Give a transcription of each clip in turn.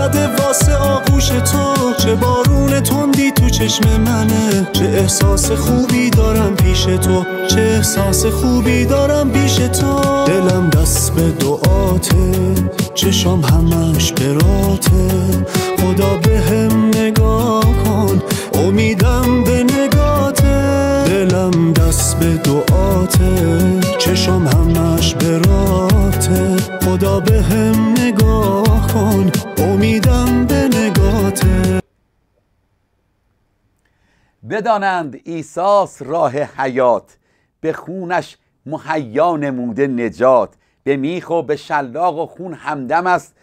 زده واسه آغوش تو. چه بارون تندی تو چشم منه. چه احساس خوبی دارم پیش تو. چه احساس خوبی دارم پیش تو. دلم دست به دعاته. چشام همش براته خدا به هم نگاه کن. امیدم به نگاته دلم دست به دعاته. چشام همش براته خدا به هم نگاه کن. بدانند ایساس راه حیات به خونش مهیا نموده نجات. به میخ و به شلاق و خون همدم است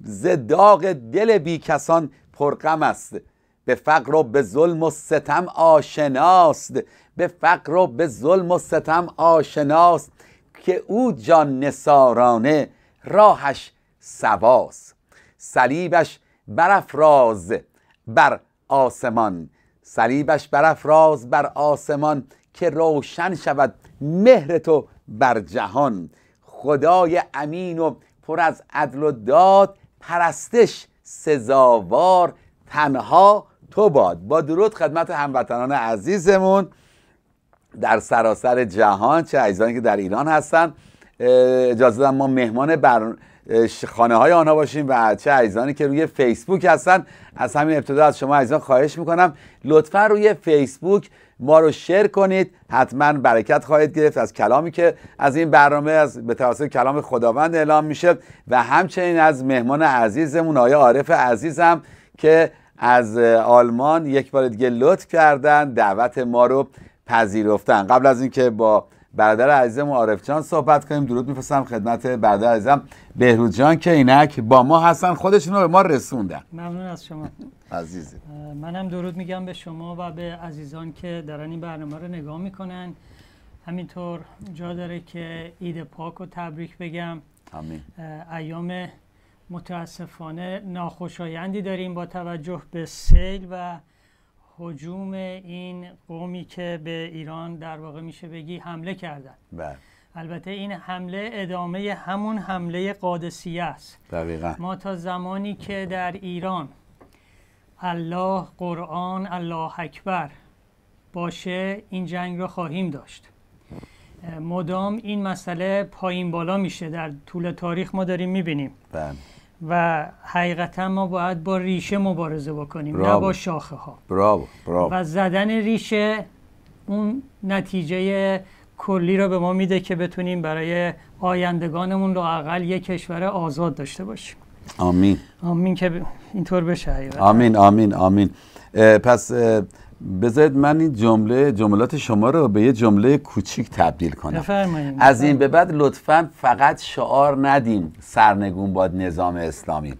ز داغ دل بی کسان پرغم است. به فقر و به ظلم و ستم آشناست. به فقر و به ظلم و ستم آشناست که او جان نسارانه راهش سواست. صلیبش برافراز بر آسمان. صلیبش برافراز بر آسمان که روشن شود مهر تو بر جهان. خدای امین و پر از عدل و داد پرستش سزاوار تنها تو باد. با درود خدمت هموطنان عزیزمون در سراسر جهان چه عزیزانی که در ایران هستن. اجازه ما مهمان بر خانه های آنها باشیم و چه عزیزانی که روی فیسبوک هستن. از همین ابتدا از شما عزیزان خواهش می‌کنم لطفا روی فیسبوک ما رو شیر کنید. حتما برکت خواهید گرفت از کلامی که از این برنامه از به توسط کلام خداوند اعلام میشه و همچنین از مهمان عزیزمون آقای عارف عزیزم که از آلمان یک بار دیگه لطف کردن دعوت ما رو پذیرفتن. قبل از اینکه با برادر عزیزم عارف جان صحبت کنیم. درود میفرستم خدمت برادر عزیزم بهروز جان که اینک با ما هستن. خودشون رو به ما رسوندن. ممنون از شما. عزیزی منم درود میگم به شما و به عزیزان که دارن این برنامه رو نگاه می‌کنن. همینطور جا داره که عید پاک رو تبریک بگم. آمین. ایام متاسفانه ناخوشایندی داریم با توجه به سیل و حجوم این قومی که به ایران در واقع میشه بگی حمله کردن. بله. البته این حمله ادامه همون حمله قادسیه است. دقیقا. ما تا زمانی که در ایران الله قرآن الله اکبر باشه این جنگ رو خواهیم داشت. مدام این مسئله پایین بالا میشه. در طول تاریخ ما داریم می‌بینیم. بله. و حقیقتا ما باید با ریشه مبارزه بکنیم نه. با شاخه ها براو براو و زدن ریشه اون نتیجه کلی رو به ما میده که بتونیم برای آیندگانمون رو اقل یک کشور آزاد داشته باشیم. آمین. آمین که اینطور بشه حقیقتا. آمین آمین آمین. اه، پس اه، بذارید من این جمله جملات شما رو به یه جمله کوچیک تبدیل کنم. بفرمایید. از این به بعد لطفا فقط شعار ندیم سرنگون باد نظام اسلامی.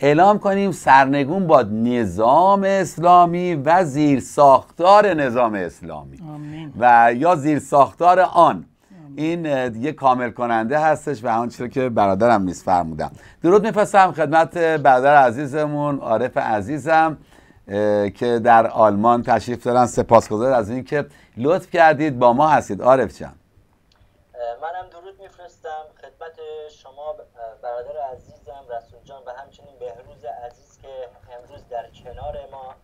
اعلام کنیم سرنگون باد نظام اسلامی و زیر ساختار نظام اسلامی. آمین. و یا زیر ساختار آن. این دیگه کامل کننده هستش و همون چیزی که برادرم نیست فرمودم درود میفرستم خدمت برادر عزیزمون عارف عزیزم. که در آلمان تشریف دارن. سپاسگزار از اینکه لطف کردید با ما هستید. عارف جان. منم درود میفرستم. خدمت شما برادر عزیزم رسول جان و همچنین بهروز عزیز که امروز در کنار ما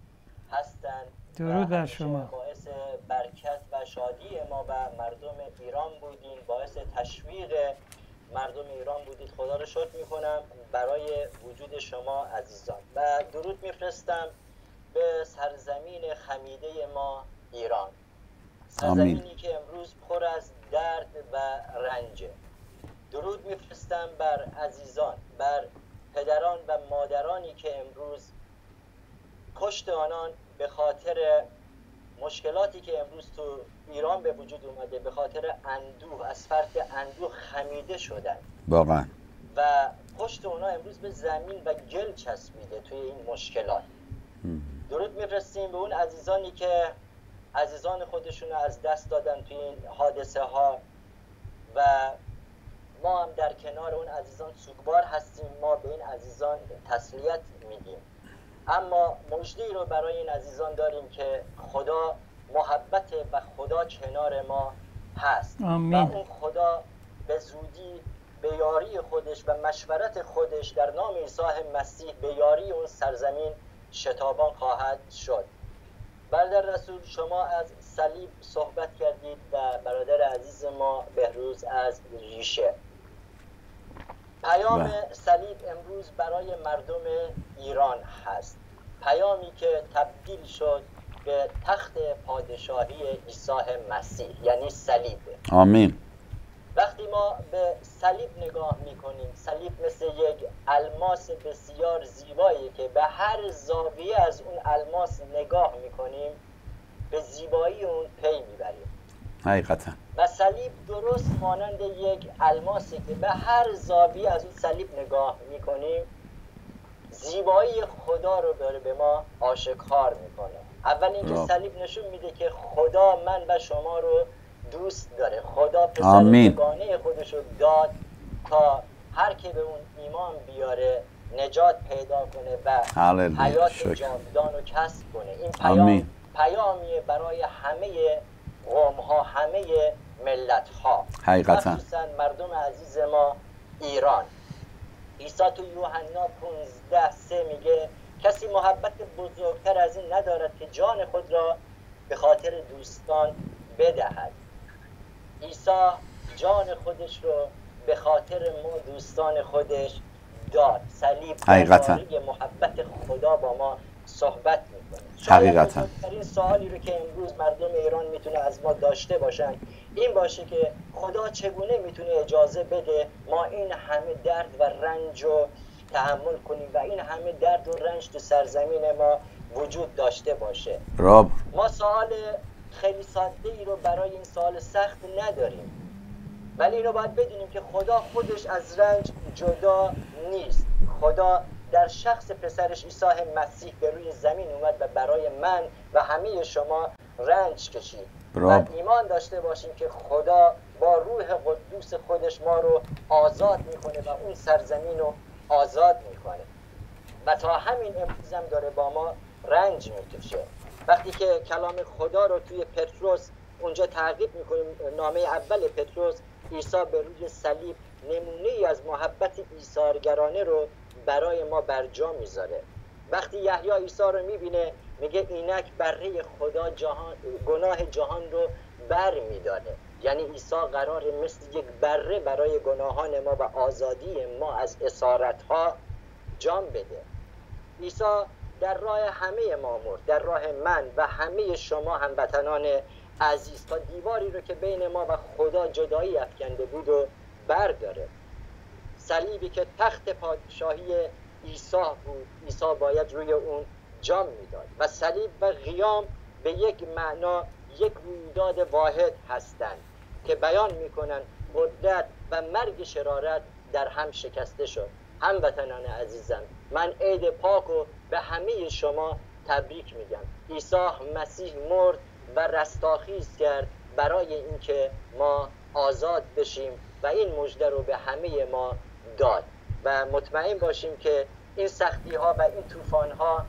هستند درود و بر شما. باعث برکت و شادی ما و مردم ایران بودین. باعث تشویق مردم ایران بودید. خدا رو شکر می‌کنم برای وجود شما عزیزان. و درود میفرستم به سرزمین خمیده ما ایران. آمین. سرزمینی که امروز پر از درد و رنجه. درود میفرستم بر عزیزان بر پدران و مادرانی که امروز کشت آنان به خاطر مشکلاتی که امروز تو ایران به وجود اومده به خاطر اندوه از فرط اندوه خمیده شدن. واقعا. و پشت اونا امروز به زمین و گل چسبیده توی این مشکلات. درود میفرستیم به اون عزیزانی که عزیزان خودشون رو از دست دادن توی این حادثه ها و ما هم در کنار اون عزیزان سوگوار هستیم. ما به این عزیزان تسلیت میدیم. اما مجدی رو برای این عزیزان داریم که خدا محبت و خدا کنار ما هست. آمین. و اون خدا به زودی به یاری خودش و مشورت خودش در نام عیسی مسیح به یاری اون سرزمین شتابان خواهد شد. برادر رسول شما از صلیب صحبت کردید و برادر عزیز ما بهروز از ریشه. پیام بله. صلیب امروز برای مردم ایران هست. پیامی که تبدیل شد به تخت پادشاهی عیسی مسیح یعنی صلیب. آمین. وقتی ما به صلیب نگاه می‌کنیم صلیب مثل یک الماس بسیار زیبایی که به هر زاویه از اون الماس نگاه می‌کنیم به زیبایی اون پی می‌بریم. حقیقتا. و صلیب درست مانند یک الماسه که به هر زاویه از اون صلیب نگاه می‌کنیم زیبایی خدا رو داره به ما آشکار می‌کنه. اول اینکه برافو. صلیب نشون میده که خدا من و شما رو دوست داره خدا پسر خودش رو داد تا هر که به اون ایمان بیاره نجات پیدا کنه و. حیات. جاودان رو کسب کنه این پیام آمین. پیامیه برای همه قوم ها همه ملت ها حقیقتا. مخصوصا مردم عزیز ما ایران عیسی تو یوحنا 15 سه میگه کسی محبت بزرگتر از این ندارد که جان خود را به خاطر دوستان بدهد عیسی جان خودش رو به خاطر ما دوستان خودش داد صلیب حقیقتا. محبت خدا با ما صحبت می‌کنه حقیقتا. این سوالی رو که امروز مردم ایران می‌تونه از ما داشته باشن این باشه که خدا چگونه می‌تونه اجازه بده ما این همه درد و رنج رو تحمل کنیم و این همه درد و رنج تو سرزمین ما وجود داشته باشه راب ما سوال خیلی ساده ای رو برای این سوال سخت نداریم. ولی اینو باید بدونیم که خدا خودش از رنج جدا نیست. خدا در شخص پسرش عیسی مسیح به روی زمین اومد و برای من و همه شما رنج کشید. و. ایمان داشته باشیم که خدا با روح قدوس خودش ما رو آزاد می‌کنه و اون سرزمین رو آزاد می‌کنه. و تا همین امروز هم داره با ما رنج می‌کشه. وقتی که کلام خدا رو توی پتروس اونجا تعقیب می‌کنیم نامه اول پتروس عیسی به روی صلیب نمونه ای از محبت ایثارگرانه رو برای ما برجا می‌ذاره. وقتی یحیی عیسی رو می‌بینه میگه اینک بره خدا جهان گناه جهان رو بر میداره یعنی عیسی قرار مثل یک بره برای گناهان ما و آزادی ما از اسارت ها جام بده. عیسی در راه همه ما مرد در راه من و همه شما هموطنان عزیز تا دیواری رو که بین ما و خدا جدایی افکنده بود و برداره. صلیبی که تخت پادشاهی عیسی بود عیسی باید روی اون جام می‌داد و صلیب و قیام به یک معنا یک رویداد واحد هستند که بیان می‌کنن قدرت و مرگ شرارت در هم شکسته شد. هموطنان عزیزم من عید پاک و به همه شما تبریک میگم. عیسی مسیح مرد و رستاخیز کرد برای اینکه ما آزاد بشیم و این مژده رو به همه ما داد. و مطمئن باشیم که این سختی ها و این طوفان ها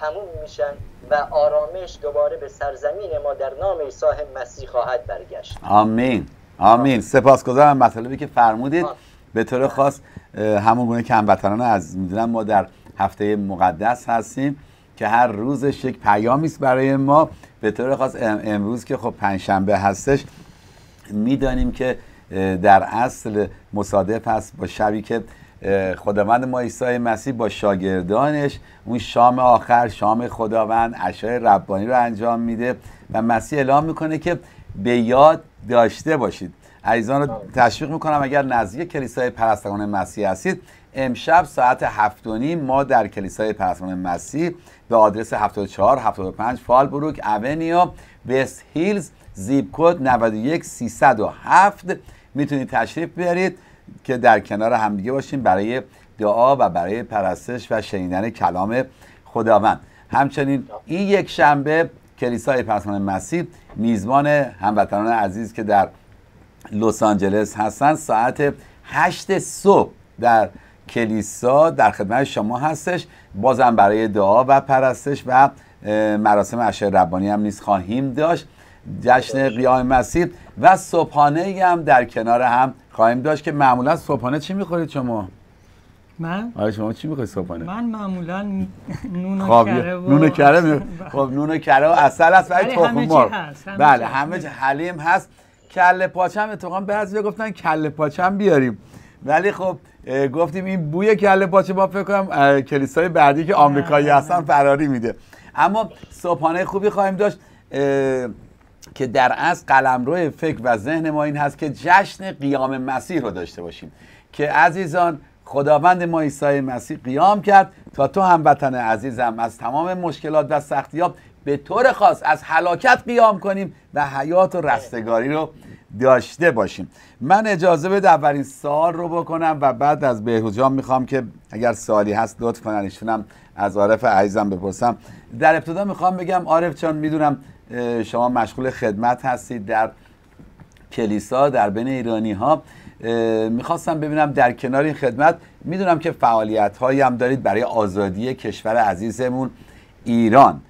تموم میشن و آرامش دوباره به سرزمین ما در نام عیسی مسیح خواهد برگشت. آمین. آمین. سپاسگزارم مطالبی که فرمودید. به طور خاص همون گونه که هموطنان از می‌دونم ما در هفته مقدس هستیم که هر روزش یک پیامی است برای ما. به طور خاص ام- امروز که خب پنجشنبه هستش می‌دانیم که در اصل مصادف هست با شبی که خداوند ما عیسی مسیح با شاگردانش اون شام آخر شام خداوند عشای ربانی رو انجام میده و مسیح اعلام می‌کنه که به یاد داشته باشید. عزیزان رو تشویق می‌کنم اگر نزدیک کلیسای پرستگان مسیح هستید امشب ساعت هفت و نیم ما در کلیسای پرستگان مسیح به آدرس 74 75 فالبروک اونیو وست هیلز زیپ کد 91 307 می‌تونید تشریف بیارید که در کنار همدیگه باشیم برای دعا و برای پرستش و شنیدن کلام خداوند. همچنین این یک شنبه کلیسای پرستگان مسیح میزبان هموطنان عزیز که در لس آنجلس هستن ساعت هشت صبح در کلیسا در خدمت شما هستش. بازم برای دعا و پرستش و مراسم عشای ربانی هم نیز خواهیم داشت. جشن قیام مسیح و صبحانه هم در کنار هم خواهیم داشت که معمولا صبحانه چی می‌خورید شما؟ من؟ آره شما چی می‌خورید صبحانه؟ من معمولا نون و کره و نون کره می... خب نون کره و اصل هست و بله، تخم مرغ بله. همه چی حلیم هست. کله پاچه هم اتفاقا بعضی گفتن کله پاچه هم بیاریم. ولی خب گفتیم این بوی کله پاچه با فکر کنم کلیسای بعدی که آمریکایی هستن فراری میده. اما صبحانه خوبی خواهیم داشت که در از قلمرو فکر و ذهن ما این هست که جشن قیام مسیح رو داشته باشیم. که عزیزان خداوند ما عیسی مسیح قیام کرد تا تو هموطن عزیزم از تمام مشکلات و سختیات به طور خاص از هلاکت قیام کنیم و حیات و رستگاری رو داشته باشیم. من اجازه بده اولین سوال رو بکنم و بعد از بهروز جان می‌خوام که اگر سوالی هست لطف کنن ایشونم از عارف عزیزم بپرسم. در ابتدا می‌خوام بگم عارف جان می‌دونم شما مشغول خدمت هستید در کلیسا در بین ایرانی ها می‌خواستم ببینم در کنار این خدمت می‌دونم که فعالیت هایی هم دارید برای آزادی کشور عزیزمون ایران.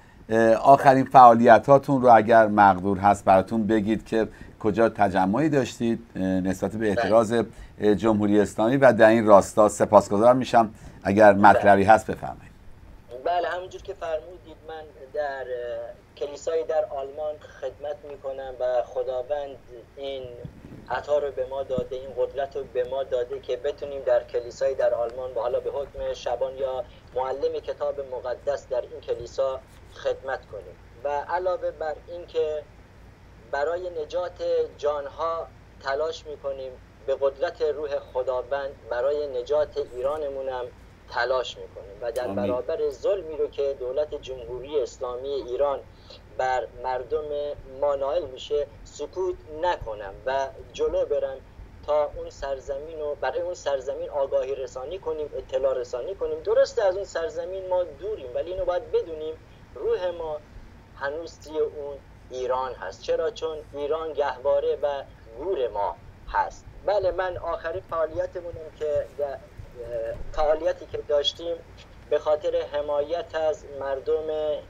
آخرین فعالیت هاتون رو اگر مقدور هست براتون بگید که کجا تجمعی داشتید نسبت به اعتراض اه، جمهوری اسلامی و در این راستا سپاسگزار میشم. اگر مطلبی هست بفرمایید. بله همونجور که فرمودید من در اه، کلیسایی در آلمان خدمت می‌کنم و خداوند این عطا رو به ما داده این قدرت رو به ما داده که بتونیم در کلیسایی در آلمان و حالا به حکم شبان یا معلم کتاب مقدس در این کلیسا خدمت کنیم. و علاوه بر این که برای نجات جانها تلاش می‌کنیم به قدرت روح خداوند برای نجات ایرانمون هم تلاش می‌کنیم. و در. برابر ظلمی رو که دولت جمهوری اسلامی ایران بر مردم ما نائل میشه سکوت نکنم و جلو برم تا اون سرزمین رو برای اون سرزمین آگاهی رسانی کنیم اطلاع رسانی کنیم. درسته از اون سرزمین ما دوریم ولی اینو باید بدونیم روح ما هنوز توی اون ایران هست. چرا؟ چون ایران گهواره و گور ما هست. بله من آخرین فعالیتمونم که فعالیتی که داشتیم به خاطر حمایت از مردم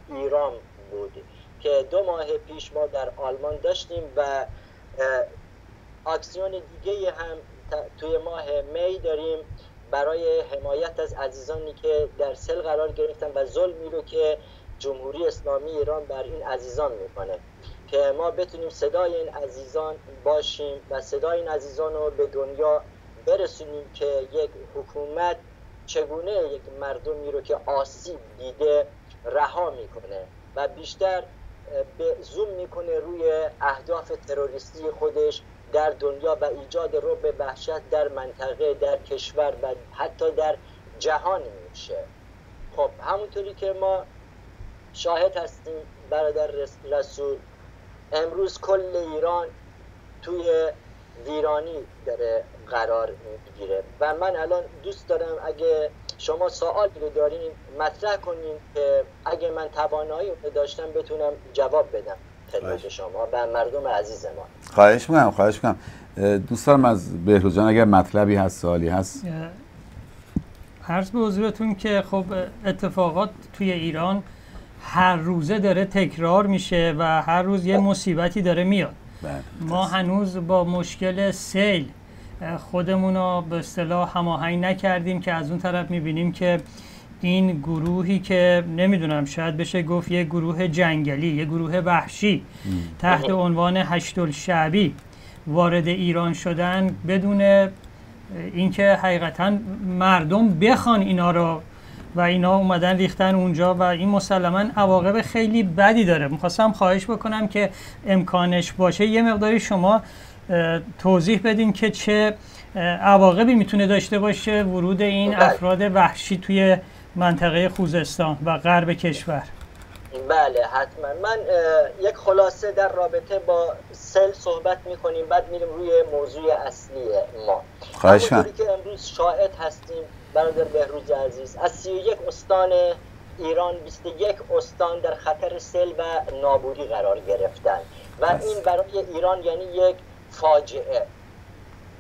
ایران بود که دو ماه پیش ما در آلمان داشتیم و اکسیون دیگه هم توی ماه می داریم برای حمایت از عزیزانی که در سل قرار گرفتن و ظلمی رو که جمهوری اسلامی ایران بر این عزیزان می‌کنه که ما بتونیم صدای این عزیزان باشیم و صدای این عزیزان رو به دنیا برسونیم که یک حکومت چگونه یک مردمی رو که آسیب دیده رها می‌کنه و بیشتر به زوم می‌کنه روی اهداف تروریستی خودش در دنیا و ایجاد رو به وحشت در منطقه در کشور و حتی در جهان میشه. خب همونطوری که ما شاهد هستیم برادر رس- رسول. امروز کل ایران توی ویرانی داره قرار می‌گیره و من الان دوست دارم اگه شما سوالی رو دارین مطرح کنین که اگه من توانایی رو داشتم بتونم جواب بدم خدمت. شما و مردم عزیز ما. خواهش می‌کنم خواهش می‌کنم. دوست دارم از بهروز جان اگر مطلبی هست سوالی هست. عرض به حضورتون که خب اتفاقات توی ایران هر روزه داره تکرار میشه و هر روز یه مصیبتی داره میاد. بله. ما هنوز با مشکل سیل خودمون رو به اصطلاح هماهنگ نکردیم که از اون طرف می‌بینیم که این گروهی که نمی‌دونم شاید بشه گفت یه گروه جنگلی یه گروه وحشی تحت عنوان هشت شعبی وارد ایران شدن بدون اینکه حقیقتا مردم بخوان اینا رو و اینا اومدن ریختن اونجا و این مسلما عواقب خیلی بدی داره. می‌خواستم خواهش بکنم که امکانش باشه یه مقداری شما توضیح بدین که چه عواقبی می‌تونه داشته باشه ورود این بله. افراد وحشی توی منطقه خوزستان و غرب کشور. بله حتما. من یک خلاصه در رابطه با سل صحبت می‌کنیم بعد میریم روی موضوع اصلی ما. خواهش که امروز شاهد هستیم برادر بهروز عزیز. از 31 استان ایران 21 استان در خطر سیل و نابودی قرار گرفتن. و. این برای ایران یعنی یک فاجعه.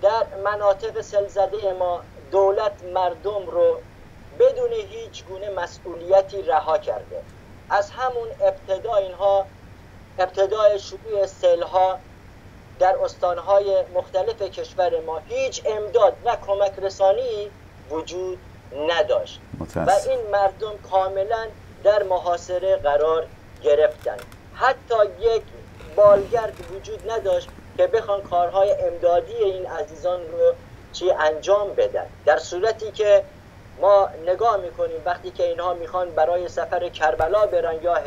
در مناطق سل زده ما دولت مردم رو بدون هیچ گونه مسئولیتی رها کرده. از همون ابتدا اینها ابتدای شروع سیلها در استانهای مختلف کشور ما هیچ امداد و کمک رسانی وجود نداشت. و این مردم کاملا در محاصره قرار گرفتن. حتی یک بالگرد وجود نداشت که بخوان کارهای امدادی این عزیزان رو چی انجام بدن. در صورتی که ما نگاه می‌کنیم وقتی که اینها می‌خوان برای سفر کربلا برن یا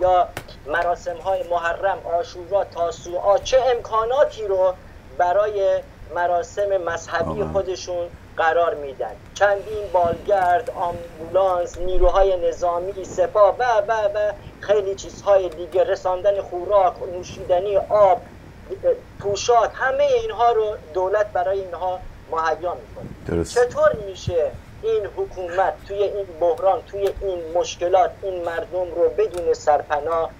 یا مراسم های محرم آشورا تاسوعا چه امکاناتی رو برای مراسم مذهبی خودشون قرار میدن. چندین بالگرد آمبولانس نیروهای نظامی سپاه و و و خیلی چیزهای دیگه رساندن خوراک نوشیدنی آب پوشاک همه اینها رو دولت برای اینها مهیا می‌کنه. چطور میشه این حکومت توی این بحران توی این مشکلات این مردم رو بدون سرپناه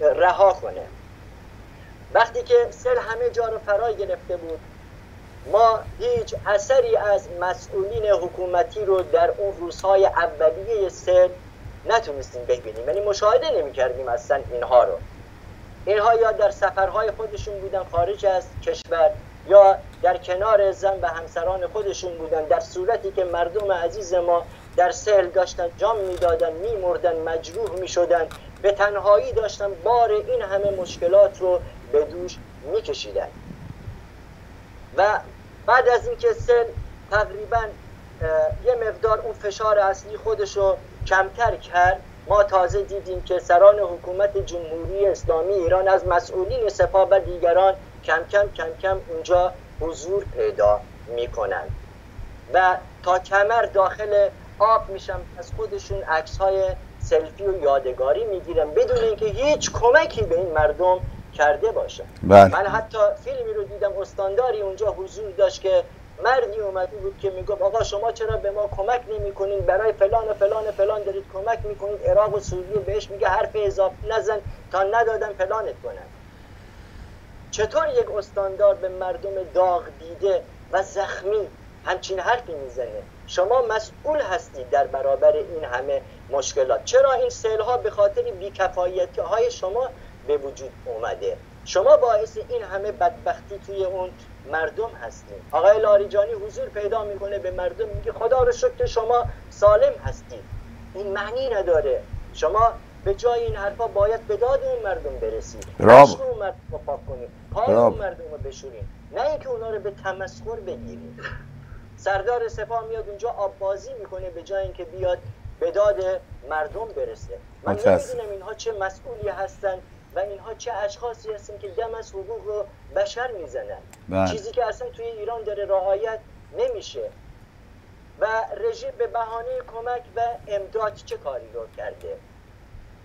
رها کنه؟ وقتی که سل همه جا رو فرا گرفته بود ما هیچ اثری از مسئولین حکومتی رو در اون روزهای اولیه سل نتونستیم ببینیم. یعنی مشاهده نمی کردیم اصلا اینها رو. اینها یا در سفرهای خودشون بودن خارج از کشور یا در کنار زن و همسران خودشون بودن. در صورتی که مردم عزیز ما در سهل داشتن جام می‌دادن میمردن مجروح می‌شدن. به تنهایی داشتن بار این همه مشکلات رو به دوش میکشیدن. و بعد از اینکه سل تقریبا یه مقدار اون فشار اصلی خودش رو کمتر کرد ما تازه دیدیم که سران حکومت جمهوری اسلامی ایران از مسئولین سپاه و دیگران کم کم کم کم اونجا حضور پیدا می‌کنن و تا کمر داخل آب میشم از خودشون عکس های سلفی و یادگاری می‌گیرن بدون اینکه هیچ کمکی به این مردم کرده باشه. بله. من حتی فیلمی رو دیدم استانداری اونجا حضور داشت که مردی اومده بود که می‌گفت آقا شما چرا به ما کمک نمی‌کنین برای فلان و فلان و فلان دارید کمک می‌کنید. عراق و سوریه بهش میگه حرف اضافه نزن تا ندادن فلانت کنن. چطور یک استاندار به مردم داغ دیده و زخمی همچین حرفی می‌زنه؟ شما مسئول هستید در برابر این همه مشکلات. چرا این سیل ها به خاطر بیکفایتی های شما به وجود اومده. شما باعث این همه بدبختی توی اون مردم هستید آقای لاریجانی حضور پیدا می‌کنه به مردم میگه خدا رو شکر شما سالم هستید این معنی نداره. شما به جای این حرفا باید به داد اون مردم برسید. راب. اون مردم رو پاک کنید. پای اون مردم رو بشورید. نه اینکه اونا رو به تمسخر بگیرید. سردار سپاه میاد اونجا آب بازی می‌کنه به جای اینکه بیاد به داد مردم برسه. من نمی‌دونم اینها چه مسئولی هستن. و اینها چه اشخاصی هستن که دم از حقوق بشر می‌زنن. بله. چیزی که اصلا توی ایران داره رعایت نمیشه. و رژیم به بهانه کمک و امداد چه کاری رو کرده؟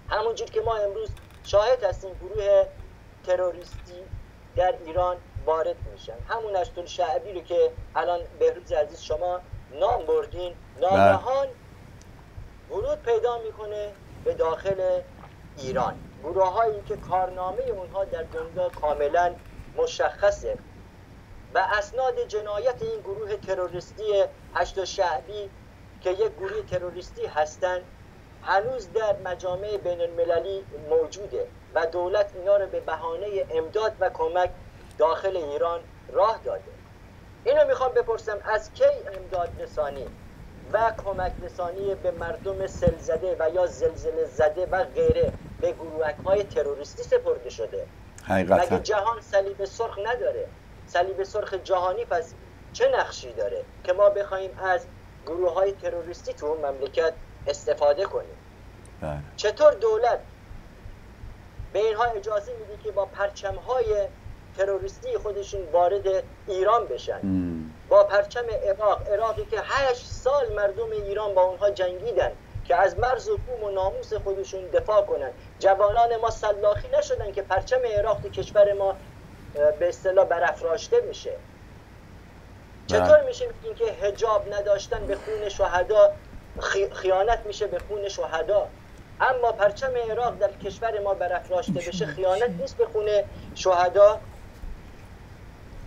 همونجور که ما امروز شاهد هستیم گروه تروریستی در ایران وارد میشن. همون اشتون شعبی رو که الان بهروز عزیز شما نام بردین نامهان ورود پیدا می‌کنه به داخل ایران. گروه هایی که کارنامه اونها در دنیا کاملا مشخصه و اسناد جنایت این گروه تروریستی هشت شعبی که یک گروه تروریستی هستند هنوز در مجامع بین المللی موجوده و دولت اینا رو به بهانه امداد و کمک داخل ایران راه داده. اینو می‌خوام بپرسم از کی امداد رسانی؟ و کمک رسانی به مردم سل زده و یا زلزله زده و غیره به گروهک های تروریستی سپرده شده. حقیقتا. مگه جهان صلیب سرخ نداره؟ صلیب سرخ جهانی پس چه نقشی داره که ما بخوایم از گروه های تروریستی تو اون مملکت استفاده کنیم؟ بله. چطور دولت به اینها اجازه میده که با پرچم های تروریستی خودشون وارد ایران بشن. با پرچم عراق عراقی که هشت سال مردم ایران با اونها جنگیدن که از مرز و بوم و ناموس خودشون دفاع کنن. جوانان ما سلاخی نشدن که پرچم عراق تو کشور ما به اصطلاح برافراشته میشه بله. چطور میشه اینکه هجاب نداشتن به خون شهدا؟ خیانت میشه به خون شهدا. اما پرچم عراق در کشور ما برافراشته بشه خیانت نیست به خون شهدا.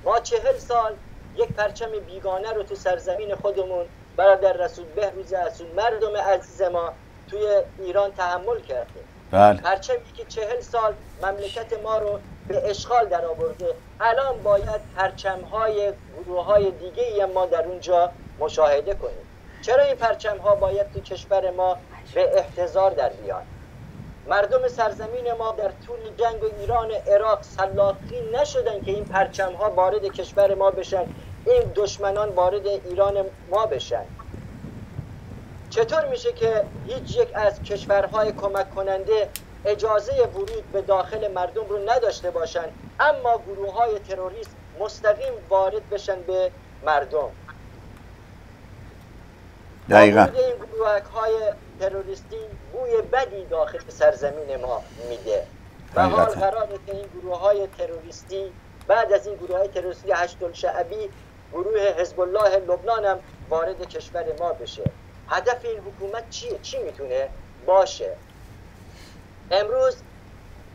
ما چهل سال یک پرچم بیگانه رو تو سرزمین خودمون برادر رسول بهروز رسول مردم عزیز ما توی ایران تحمل کرده. بله. پرچمی که چهل سال مملکت ما رو به اشغال در آورده. الان باید پرچم های گروه های دیگه ای ما در اونجا مشاهده کنیم. چرا این پرچم ها باید تو کشور ما به احتضار در بیان؟ مردم سرزمین ما در طول جنگ ایران و عراق سلاخی نشدن که این پرچم ها وارد کشور ما بشن. این دشمنان وارد ایران ما بشن. چطور میشه که هیچ یک از کشورهای کمک کننده اجازه ورود به داخل مردم رو نداشته باشند اما گروه های تروریست مستقیم وارد بشن به مردم؟ دقیقا. این گروه های تروریستی بوی بدی داخل سرزمین ما میده. و حال. قراره که این گروه های تروریستی بعد از این گروه های تروریستی هشت شعبی گروه حزب الله لبنان هم وارد کشور ما بشه. هدف این حکومت چیه؟ چی می‌تونه؟ باشه. امروز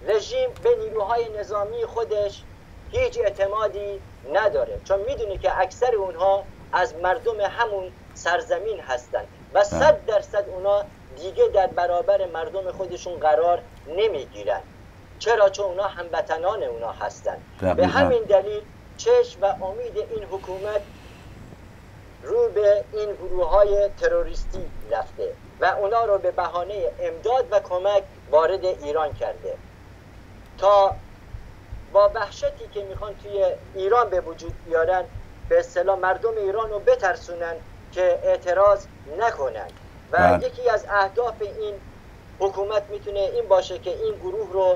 رژیم به نیروهای نظامی خودش هیچ اعتمادی نداره. چون می‌دونه که اکثر اونها از مردم همون سرزمین هستند. و صد درصد اونا دیگه در برابر مردم خودشون قرار نمی‌گیرن. چرا؟ چون اونا هموطنان اونا هستند به دقیقاً. همین دلیل چشم و امید این حکومت رو به این گروه های تروریستی رفته و اونا رو به بهانه امداد و کمک وارد ایران کرده. تا با وحشتی که می‌خوان توی ایران به وجود بیارن به اصطلاح مردم ایران رو بترسونن که اعتراض نکنن و بله. یکی از اهداف این حکومت می‌تونه این باشه که این گروه رو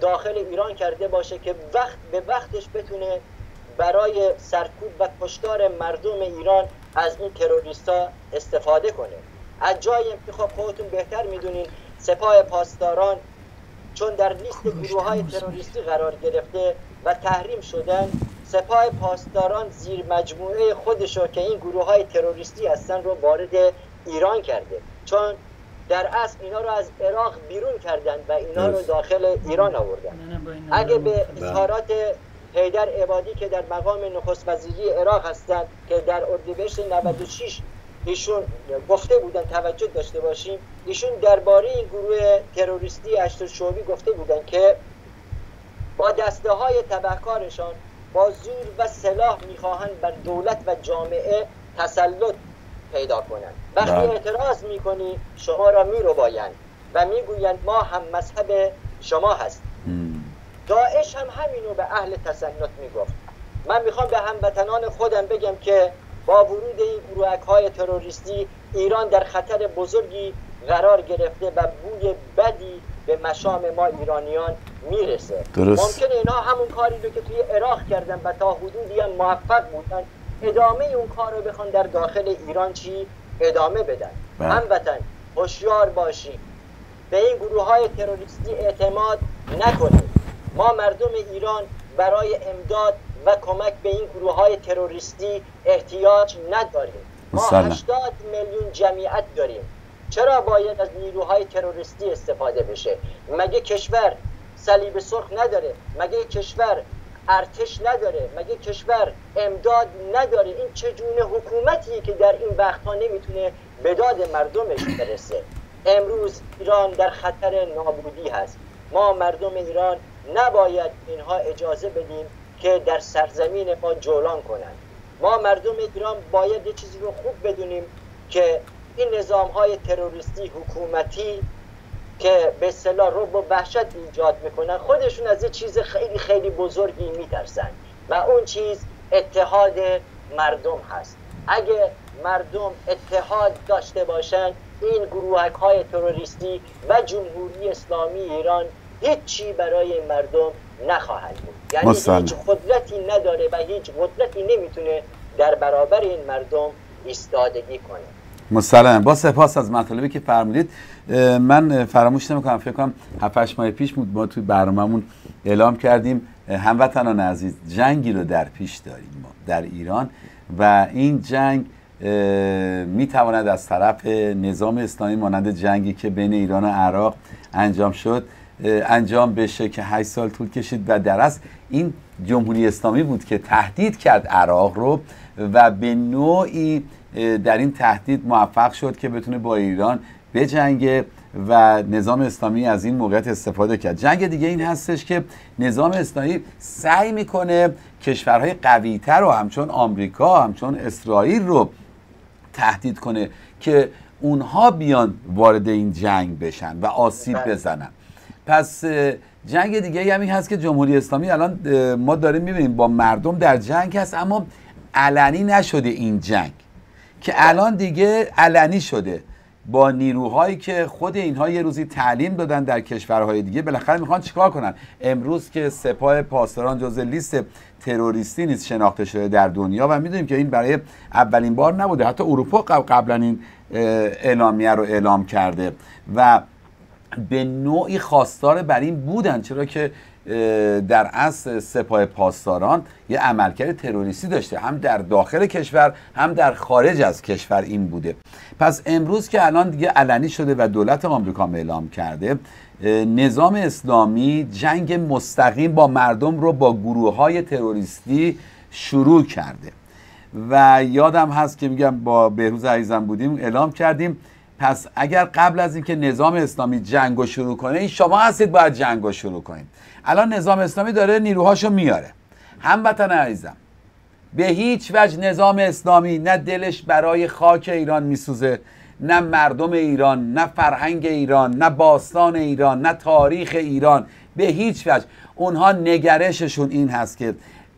داخل ایران کرده باشه که وقت به وقتش بتونه برای سرکوب و کشتار مردم ایران از این تروریستا استفاده کنه. از جای انتخاب خودتون بهتر می‌دونین سپاه پاسداران چون در لیست گروه های تروریستی قرار گرفته و تحریم شدن سپاه پاسداران زیر مجموعه خودشو که این گروه های تروریستی هستن رو وارد ایران کرده. چون در اصل اینا رو از عراق بیرون کردن و اینا رو. داخل ایران آوردن. اگه به اظهارات حیدر عبادی که در مقام نخست وزیری عراق هستند که در اردیبهشت 96 ایشون گفته بودن توجه داشته باشیم ایشون درباره این گروه تروریستی اشتر شعبی گفته بودن که با دسته های تبهکارشان با زور و سلاح می‌خواهند بر دولت و جامعه تسلط پیدا کنند وقتی بله. اعتراض می‌کنی شما را میربایند و می‌گویند ما هم مذهب شما هست. داعش هم همینو به اهل تسنت می‌گفت من می‌خوام به هموطنان خودم بگم که با ورود این گروهک های تروریستی ایران در خطر بزرگی قرار گرفته و بوی بدی به مشام ما ایرانیان می‌رسه. درست. ممکنه اینا همون کاری رو که توی عراق کردن و تا حدودی هم موفق بودن ادامه اون کار رو بخوان در داخل ایران چی؟ ادامه بدن. بله. هموطن هوشیار باشید به این گروه های تروریستی اعتماد نکنید ما مردم ایران برای امداد و کمک به این گروه های تروریستی احتیاج نداریم. ما مسلم. 80 میلیون جمعیت داریم. چرا باید از نیروهای تروریستی استفاده بشه؟ مگه کشور صلیب سرخ نداره. مگه کشور ارتش نداره؟ مگه کشور امداد نداره؟ این چجونه حکومتیه که در این وقتها نمی‌تونه به داد مردمش برسه؟ امروز ایران در خطر نابودی هست. ما مردم ایران نباید اینها اجازه بدیم که در سرزمین ما جولان کنند. ما مردم ایران باید یه چیزی رو خوب بدونیم که این نظام های تروریستی حکومتی که به اصطلاح رو با وحشت ایجاد می‌کنن خودشون از یه چیز خیلی خیلی بزرگی میترسن و اون چیز اتحاد مردم هست. اگه مردم اتحاد داشته باشن این گروهک های تروریستی و جمهوری اسلامی ایران هیچی برای مردم نخواهد بود. یعنی مسلم. هیچ قدرتی نداره و هیچ قدرتی نمی‌تونه در برابر این مردم ایستادگی کنه. مسلما با سپاس از مطالبی که فرمودید من فراموش نمی‌کنم فکر کنم 7 ماه پیش بود ما توی برنامه‌مون اعلام کردیم هموطنان عزیز جنگی رو در پیش داریم ما در ایران. و این جنگ می‌تواند از طرف نظام اسلامی مانند جنگی که بین ایران و عراق انجام شد انجام بشه که 8 سال طول کشید. و در اصل این جمهوری اسلامی بود که تهدید کرد عراق رو و به نوعی در این تهدید موفق شد که بتونه با ایران بجنگه و نظام اسلامی از این موقعیت استفاده کرد. جنگ دیگه این هستش که نظام اسلامی سعی می‌کنه کشورهای قویتر رو همچون آمریکا همچون اسرائیل رو تهدید کنه که اونها بیان وارد این جنگ بشن و آسیب بله. بزنن. پس جنگ دیگه همین هست که جمهوری اسلامی الان ما داریم می‌بینیم با مردم در جنگ هست اما علنی نشده این جنگ. که الان دیگه علنی شده. با نیروهایی که خود اینها یه روزی تعلیم دادن در کشورهای دیگه بالاخره می‌خوان چیکار کنن؟ امروز که سپاه پاسداران جز لیست تروریستی نیست شناخته شده در دنیا و می‌دونیم که این برای اولین بار نبوده. حتی اروپا قبلا این اعلامیه رو اعلام کرده و به نوعی خواستار بر این بودن. چرا که در اصل سپاه پاسداران یه عملکرد تروریستی داشته. هم در داخل کشور هم در خارج از کشور این بوده. پس امروز که الان دیگه علنی شده و دولت آمریکا اعلام کرده نظام اسلامی جنگ مستقیم با مردم رو با گروه های تروریستی شروع کرده. و یادم هست که میگم با بهروز عزیزم بودیم اعلام کردیم پس اگر قبل از اینکه نظام اسلامی جنگ رو شروع کنه این شما هستید باید جنگ رو شروع کنید. الان نظام اسلامی داره نیروهاشو میاره. هموطن عزیزم به هیچ وجه نظام اسلامی نه دلش برای خاک ایران میسوزه نه مردم ایران نه فرهنگ ایران نه باستان ایران نه تاریخ ایران به هیچ وجه. اونها نگرششون این هست که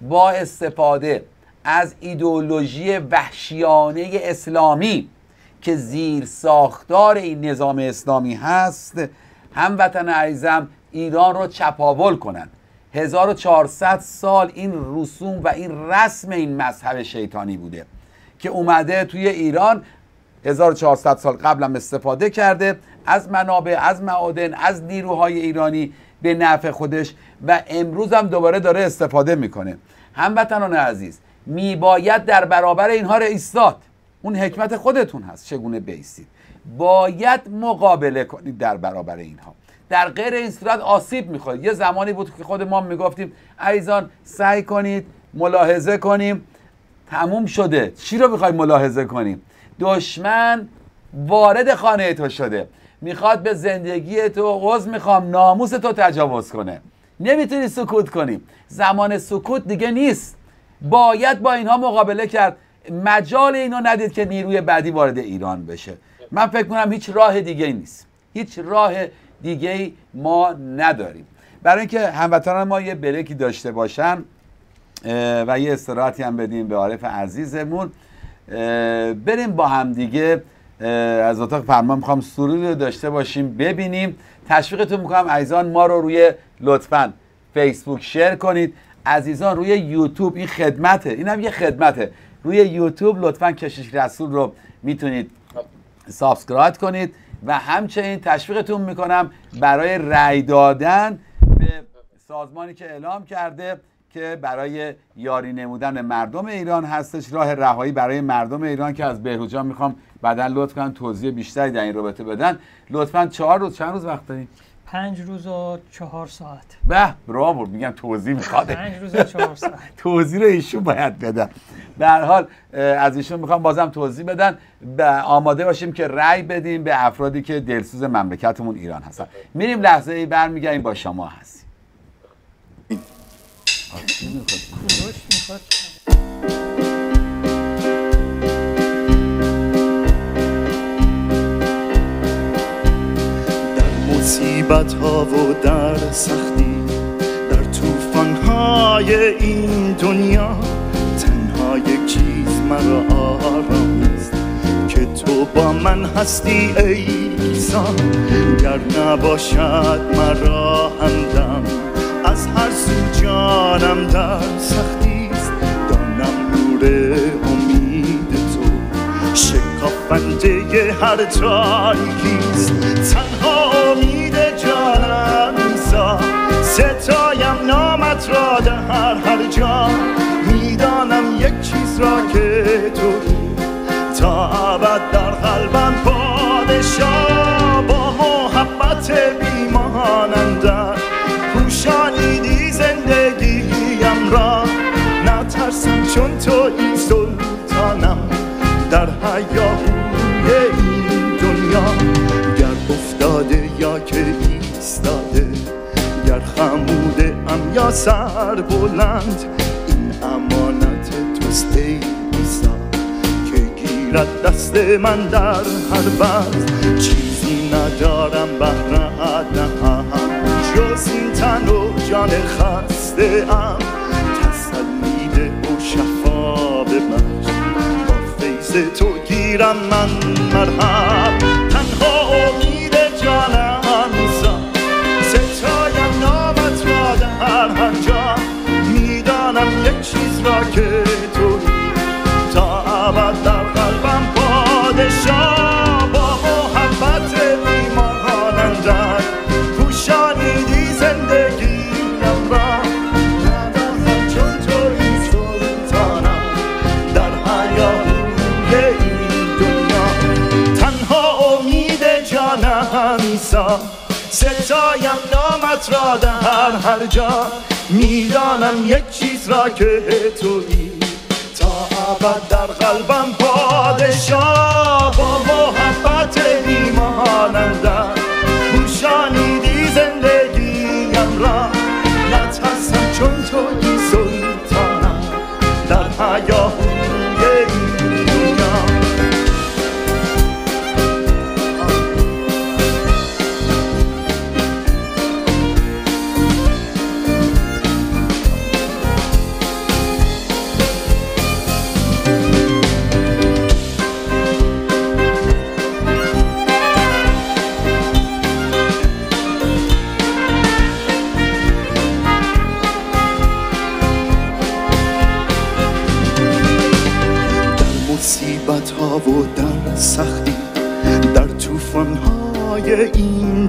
با استفاده از ایدولوژی وحشیانه اسلامی که زیر ساختار این نظام اسلامی هست هموطن عزیزم ایران رو چپاول کنن 1400 سال این رسوم و این رسم این مذهب شیطانی بوده که اومده توی ایران 1400 سال قبلم استفاده کرده از منابع از معادن از نیروهای ایرانی به نفع خودش و امروز هم دوباره داره استفاده می‌کنه. هموطنان عزیز میباید در برابر اینها را ایستاد اون حکمت خودتون هست. چگونه بیستید؟ باید مقابله کنید در برابر اینها. در غیر این صورت آسیب می‌خورید. یه زمانی بود که خود ما می‌گفتیم عیزان سعی کنید ملاحظه کنیم. تموم شده. چی رو می‌خوای ملاحظه کنیم؟ دشمن وارد خانه تو شده. می‌خواد به زندگی تو غز می‌خوام ناموس تو تجاوز کنه. نمی‌تونی سکوت کنیم زمان سکوت دیگه نیست. باید با اینها مقابله کرد. مجال اینو ندید که نیروی بعدی وارد ایران بشه. من فکر کنم هیچ راه دیگه نیست. هیچ راه دیگه ما نداریم. برای اینکه هموطنان ما یه بریکی داشته باشن و یه استراحتی هم بدیم به عارف عزیزمون بریم با هم دیگه از اتاق فرمان می‌خوام سرود داشته باشیم ببینیم. تشویقتون می‌کنم عزیزان ما رو روی لطفا فیسبوک شیر کنید. عزیزان روی یوتیوب این خدمته این هم یه خدمته. روی یوتیوب لطفا کشیش رسول رو می‌تونید subscribe کنید و همچنین تشویقتون می‌کنم برای رأی دادن به سازمانی که اعلام کرده که برای یاری نمودن مردم ایران هستش. راه رهایی برای مردم ایران که از بهروز جان می‌خوام بعدا لطف کنن توضیح بیشتری در این رابطه بدن. لطفا چهار روز چند روز وقت داریم؟ پنج روز و چهار ساعت. به برافو میگم توضیح می‌خواد. پنج روز و چهار ساعت. توضیح رو ایشون باید بدن. به هر حال از ایشون می‌خوام بازم توضیح بدن. به آماده باشیم که رأی بدیم به افرادی که دلسوز مملکتمون ایران هستن. میریم لحظه ای برمیگردیم. با شما هستیم. مصیبت ها و در سختی در طوفان های این دنیا تنها یک چیز مرا آرام است که تو با من هستی ای سان گر نباشد مرا همدم از هر سو جانم در سختی است. دانم نور پنجه هر تاریکیست تنها امید جانم ایسا. ستایم نامت را در هر هر جا. می‌دانم یک چیز را که توی تا عبد در قلبم پادشا با محبت بیمانندم پوشانیدی زندگیم را. نترسم چون تو این سلطانم در حیاه گر خموده ام یا سر بلند؟ این امانت توست ای که گیرد دست من در هر بند. چیزی ندارم بهر دهم جز این تن و جان خسته ام. تسلی ده و شفا ببخش با فیض تو گیرم من مرهم. نامت را در هر جا می‌دانم یک چیز را که تویی. تا ابد در قلبم پادشاه. با محبت بیمانندم پوشانیدی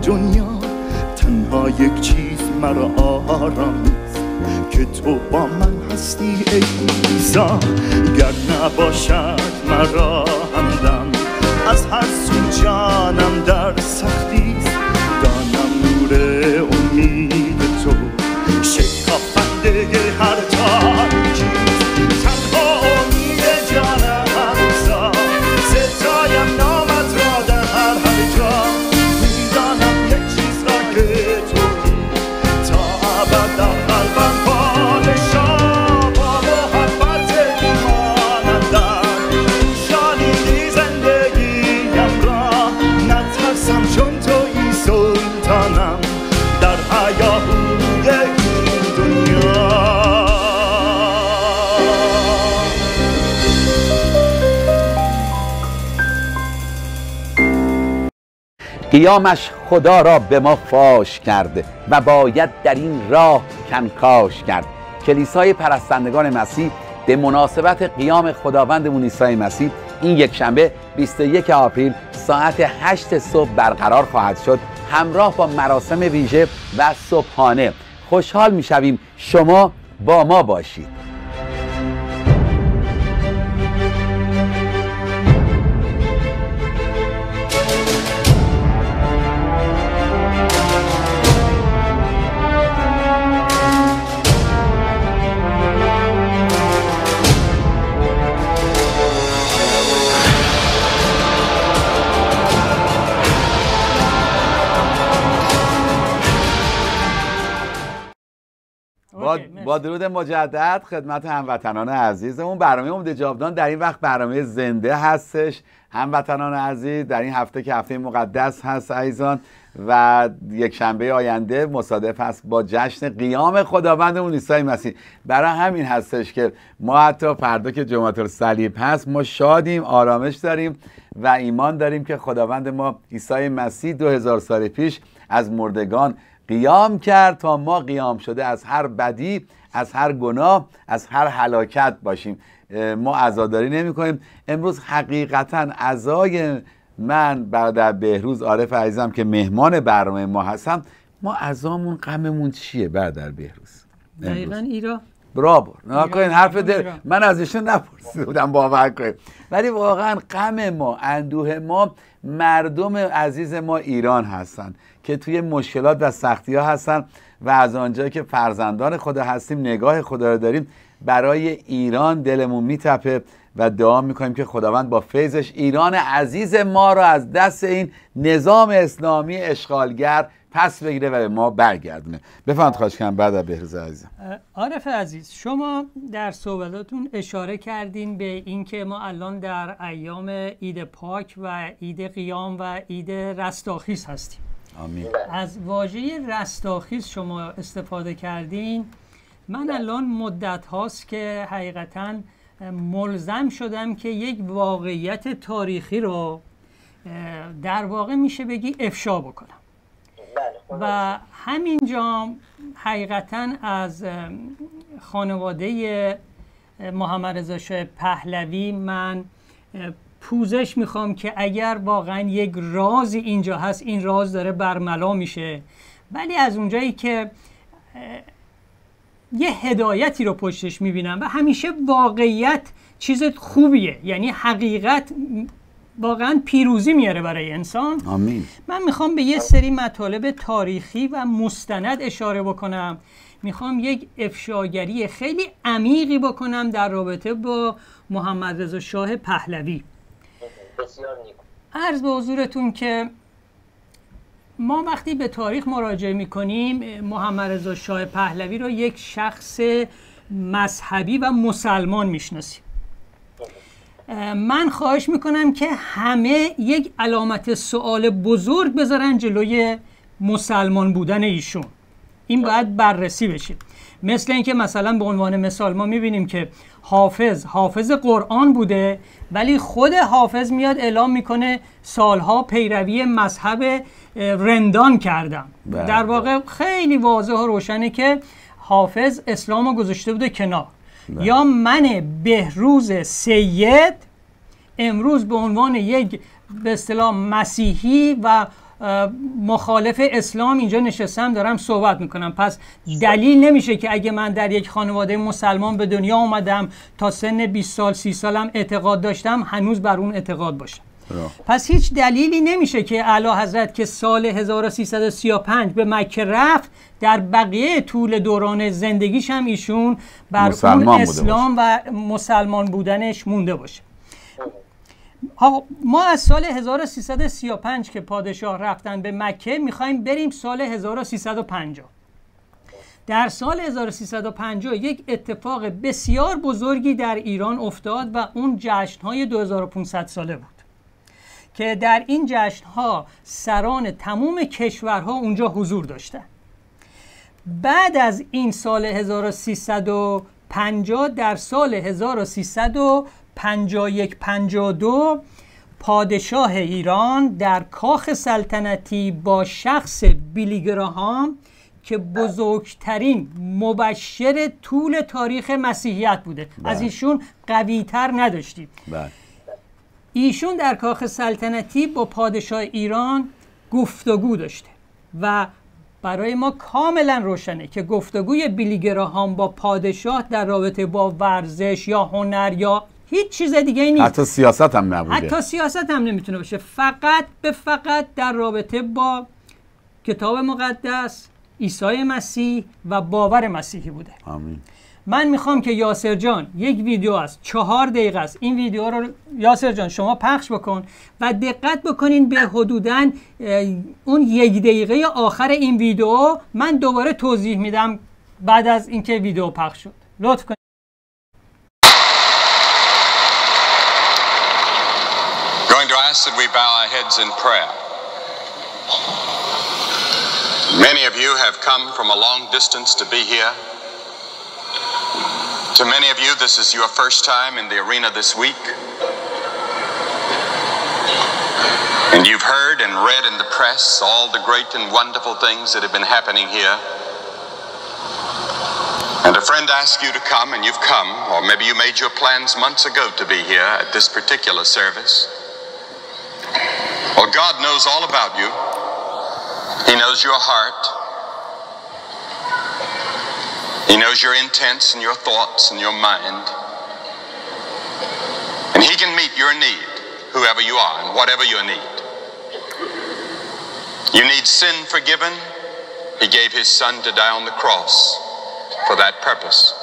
دنیا تنها یک چیز مرا آرام که تو با من هستی ای ایسا گر نباشد مرا همدم از هر سو جانم در سختی قیامش خدا را به ما فاش کرد و باید در این راه کنکاش کرد. کلیسای پرستندگان مسیح به مناسبت قیام خداوندمون عیسی مسیح این یک شنبه 21 آپریل ساعت 8 صبح برقرار خواهد شد. همراه با مراسم ویژه و صبحانه. خوشحال می‌شویم. شما با ما باشید. با, درود مجدد خدمت هموطنان عزیزمون. برنامه امید جاودان در این وقت برنامه زنده هستش. هموطنان عزیز در این هفته که هفته مقدس هست عزیزان و یک شنبه آینده مصادف هست با جشن قیام خداوندمون عیسی مسیح. برای همین هستش که ما حتی فردا که جمعه الصلیب هست ما شادیم آرامش داریم و ایمان داریم که خداوند ما عیسی مسیح دو هزار سال پیش از مردگان قیام کرد تا ما قیام شده از هر بدی از هر گناه از هر هلاکت باشیم. ما عزاداری نمی کنیم. امروز حقیقتا عزای من برادر بهروز عارف عزیزم که مهمان برنامه ما هستم ما عزامون غممون چیه برادر بهروز؟ دقیقا؟ ایرا. برافو نه کنین حرف دل. من از ایشون نپرسیده بودم باور کنید ولی واقعا غم ما اندوه ما مردم عزیز ما ایران هستن که توی مشکلات و سختی ها هستن. و از آنجایی که فرزندان خدا هستیم نگاه خدا رو داریم برای ایران دلمون میتپه و دعا می‌کنیم که خداوند با فیضش ایران عزیز ما رو از دست این نظام اسلامی اشغالگر پس بگیره و به ما برگردونه. بفرمایید خواهش کنم بعد از بهروز عزیزم. عارف عزیز شما در صحبتاتون اشاره کردین به اینکه ما الان در ایام عید پاک و عید قیام و عید رستاخیز هستیم. آمین. از واژه رستاخیز شما استفاده کردین. من الان مدت هاست که حقیقتا ملزم شدم که یک واقعیت تاریخی رو در واقع میشه بگی افشا بکنم. بله و همینجا حقیقتا از خانواده محمد رضا شاه پهلوی من پوزش می‌خوام که اگر واقعا یک رازی اینجا هست این راز داره برملا میشه. ولی از اونجایی که یه هدایتی رو پشتش می‌بینم و همیشه واقعیت چیز خوبیه یعنی حقیقت واقعا پیروزی میاره برای انسان. آمین. من می‌خوام به یه سری مطالب تاریخی و مستند اشاره بکنم. می‌خوام یک افشاگری خیلی عمیقی بکنم در رابطه با محمد رضا شاه پهلوی. بسیار نیکو عرض به حضورتون که ما وقتی به تاریخ مراجعه می‌کنیم محمد رضا شاه پهلوی رو یک شخص مذهبی و مسلمان می‌شناسیم. من خواهش می‌کنم که همه یک علامت سوال بزرگ بذارن جلوی مسلمان بودن ایشون. این باید بررسی بشه. مثل اینکه مثلا به عنوان مثال ما می‌بینیم که حافظ حافظ قرآن بوده ولی خود حافظ میاد اعلام می‌کنه سالها پیروی مذهب رندان کردم. بله. در واقع خیلی واضح و روشنه که حافظ اسلام رو گذاشته بوده کنار. یا من بهروز سید امروز به عنوان یک به اصطلاح مسیحی و مخالف اسلام اینجا نشستم دارم صحبت می‌کنم. پس دلیل نمیشه که اگه من در یک خانواده مسلمان به دنیا اومدم تا سن 20 سال 30 سالم اعتقاد داشتم هنوز بر اون اعتقاد باشم. پس هیچ دلیلی نمیشه که اعلی حضرت که سال 1335 به مکه رفت در بقیه طول دوران زندگیش هم ایشون بر اون اسلام و مسلمان بودنش مونده باشه. ما از سال 1335 که پادشاه رفتن به مکه می‌خوایم بریم سال 1350 در سال 1350 یک اتفاق بسیار بزرگی در ایران افتاد و اون جشنهای 2500 ساله بود که در این جشنها سران تموم کشورها اونجا حضور داشتن. بعد از این سال 1350 در سال 1351 52 پادشاه ایران در کاخ سلطنتی با شخص بیلیگراهام که بزرگترین مبشر طول تاریخ مسیحیت بوده. از ایشون قویتر نداشتیم. بله. ایشون در کاخ سلطنتی با پادشاه ایران گفتگو داشته و برای ما کاملا روشنه که گفتگوی بیلیگراهام با پادشاه در رابطه با ورزش یا هنر یا هیچ چیز دیگه ای نیست. حتی سیاست هم نبوده. حتی سیاست هم نمی‌تونه باشه. فقط به فقط در رابطه با کتاب مقدس عیسی مسیح و باور مسیحی بوده. آمین. من می‌خوام که یاسر جان یک ویدیو است چهار دقیقه است. این ویدیو رو یاسر جان شما پخش بکن و دقت بکنین به حدودا اه، اون یک دقیقه آخر این ویدیو. من دوباره توضیح میدم بعد از اینکه ویدیو پخش شد. لطف کنید that we bow our heads in prayer. Many of you have come from a long distance to be here. To many of you, this is your first time in the arena this week. And you've heard and read in the press all the great and wonderful things that have been happening here. And a friend asked you to come, and you've come, or maybe you made your plans months ago to be here at this particular service. Well, God knows all about you. He knows your heart. He knows your intents and your thoughts and your mind. And He can meet your need, whoever you are, and whatever your need. You need sin forgiven. He gave His Son to die on the cross for that purpose.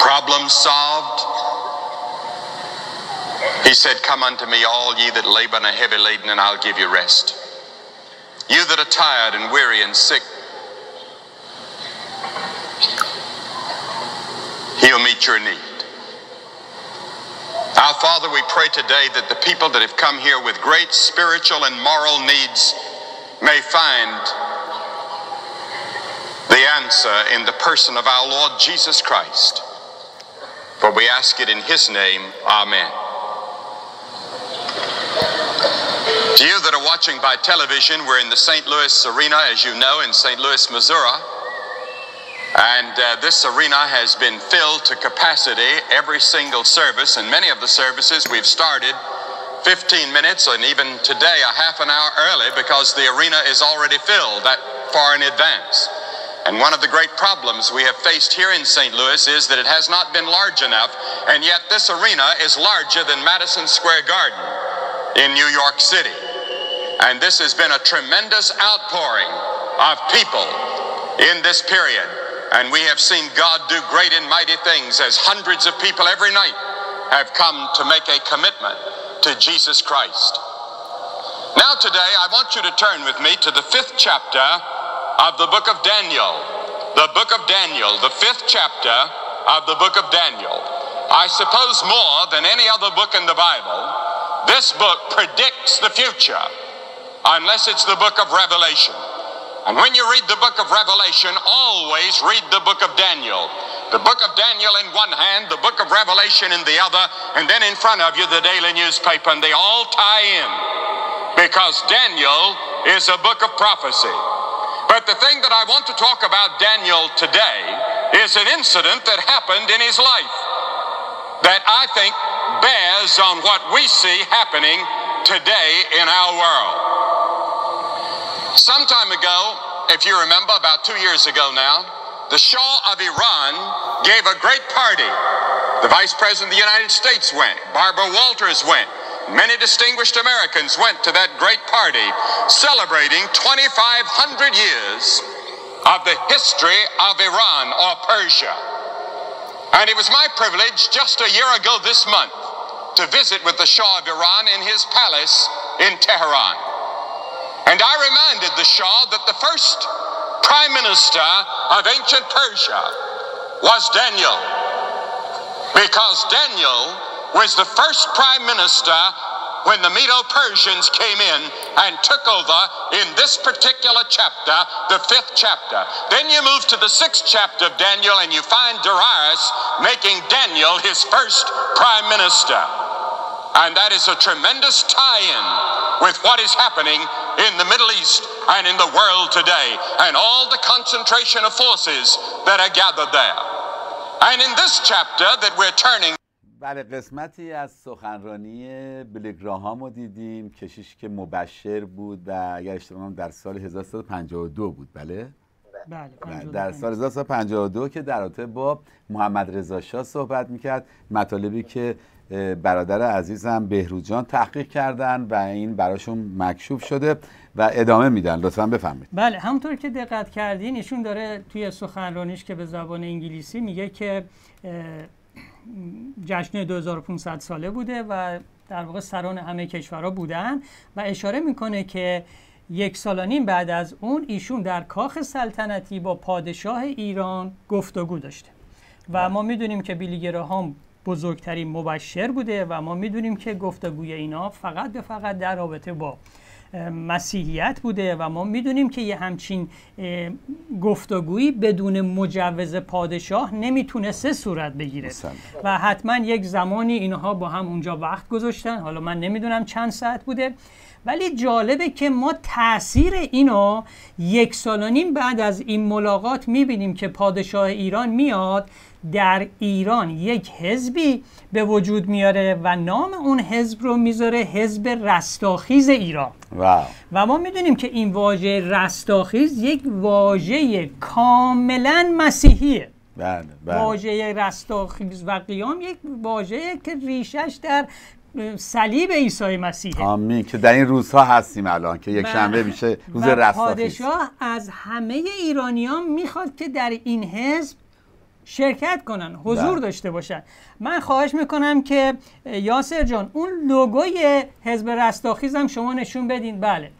Problem solved. He said, Come unto me, all ye that labor and are heavy laden, and I'll give you rest. You that are tired and weary and sick, He'll meet your need. Our Father, we pray today that the people that have come here with great spiritual and moral needs may find the answer in the person of our Lord Jesus Christ. For we ask it in His name. Amen. To you that are watching by television, we're in the St. Louis Arena, as you know, in St. Louis, Missouri. And uh, this arena has been filled to capacity every single service, and many of the services we've started 15 minutes and even today a half an hour early because the arena is already filled that far in advance. And one of the great problems we have faced here in St. Louis is that it has not been large enough, and yet this arena is larger than Madison Square Garden in New York City. And this has been a tremendous outpouring of people in this period. And we have seen God do great and mighty things as hundreds of people every night have come to make a commitment to Jesus Christ. Now, today, I want you to turn with me to the fifth chapter of the book of Daniel. The book of Daniel, the fifth chapter of the book of Daniel. I suppose more than any other book in the Bible, this book predicts the future, unless it's the book of Revelation. And when you read the book of Revelation, always read the book of Daniel. The book of Daniel in one hand, the book of Revelation in the other, and then in front of you the daily newspaper, and they all tie in. Because Daniel is a book of prophecy. But the thing that I want to talk about Daniel today is an incident that happened in his life that I think bears on what we see happening today in our world. Some time ago, if you remember, about two years ago now, the Shah of Iran gave a great party. The Vice President of the United States went, Barbara Walters went, many distinguished Americans went to that great party celebrating 2,500 years of the history of Iran or Persia. And it was my privilege just a year ago this month to visit with the Shah of Iran in his palace in Tehran. And I reminded the Shah that the first prime minister of ancient Persia was Daniel. Because Daniel was the first prime minister when the Medo Persians came in and took over in this particular chapter, the fifth chapter. Then you move to the sixth chapter of Daniel and you find Darius making Daniel his first prime minister. And that is a tremendous tie in with what is happening in the Middle East and in the world today, and all the concentration of forces that are gathered there. And in this chapter that we're turning بله قسمتی از سخنرانی بلیگراهام رو دیدیم کشیش که مبشر بود و اگر اشتباه در سال 1352 بود بله بله بله، 52 در سال 1352 که در رابطه با محمد رضا شاه صحبت می‌کرد مطالبی که برادر عزیزم بهروجان تحقیق کردن و این براشون مکشوف شده و ادامه میدن. لطفا بفهمید بله همونطور که دقت کردین ایشون داره توی سخنرانیش که به زبان انگلیسی میگه که جشن 2500 ساله بوده و در واقع سران همه کشورها بودن و اشاره می‌کنه که یک سال و نیم بعد از اون ایشون در کاخ سلطنتی با پادشاه ایران گفتگو داشته. و ما می‌دونیم که بیلی گراهام بزرگترین مبشر بوده و ما می‌دونیم که گفتگوی اینا فقط به فقط در رابطه با مسیحیت بوده و ما می‌دونیم که یه همچین گفتگویی بدون مجوز پادشاه نمی‌تونسته صورت بگیره. مسلم. و حتما یک زمانی اینها با هم اونجا وقت گذاشتن. حالا من نمی‌دونم چند ساعت بوده. ولی جالبه که ما تاثیر اینو یک سال و نیم بعد از این ملاقات می‌بینیم که پادشاه ایران میاد در ایران یک حزبی به وجود میاره و نام اون حزب رو می‌ذاره حزب رستاخیز ایران. واو. و ما می‌دونیم که این واژه رستاخیز یک واژه کاملا مسیحیه. بله بله. واژه رستاخیز و قیام یک واژه که ریشش در صلیب عیسی مسیحه. آمین که در این روزها هستیم الان که یک شنبه میشه روز رستاخیز. پادشاه از همه ایرانیان می‌خواد که در این حزب شرکت کنن حضور بله. داشته باشن. من خواهش می‌کنم که یاسر جان اون لوگوی حزب رستاخیز هم شما نشون بدین. بله.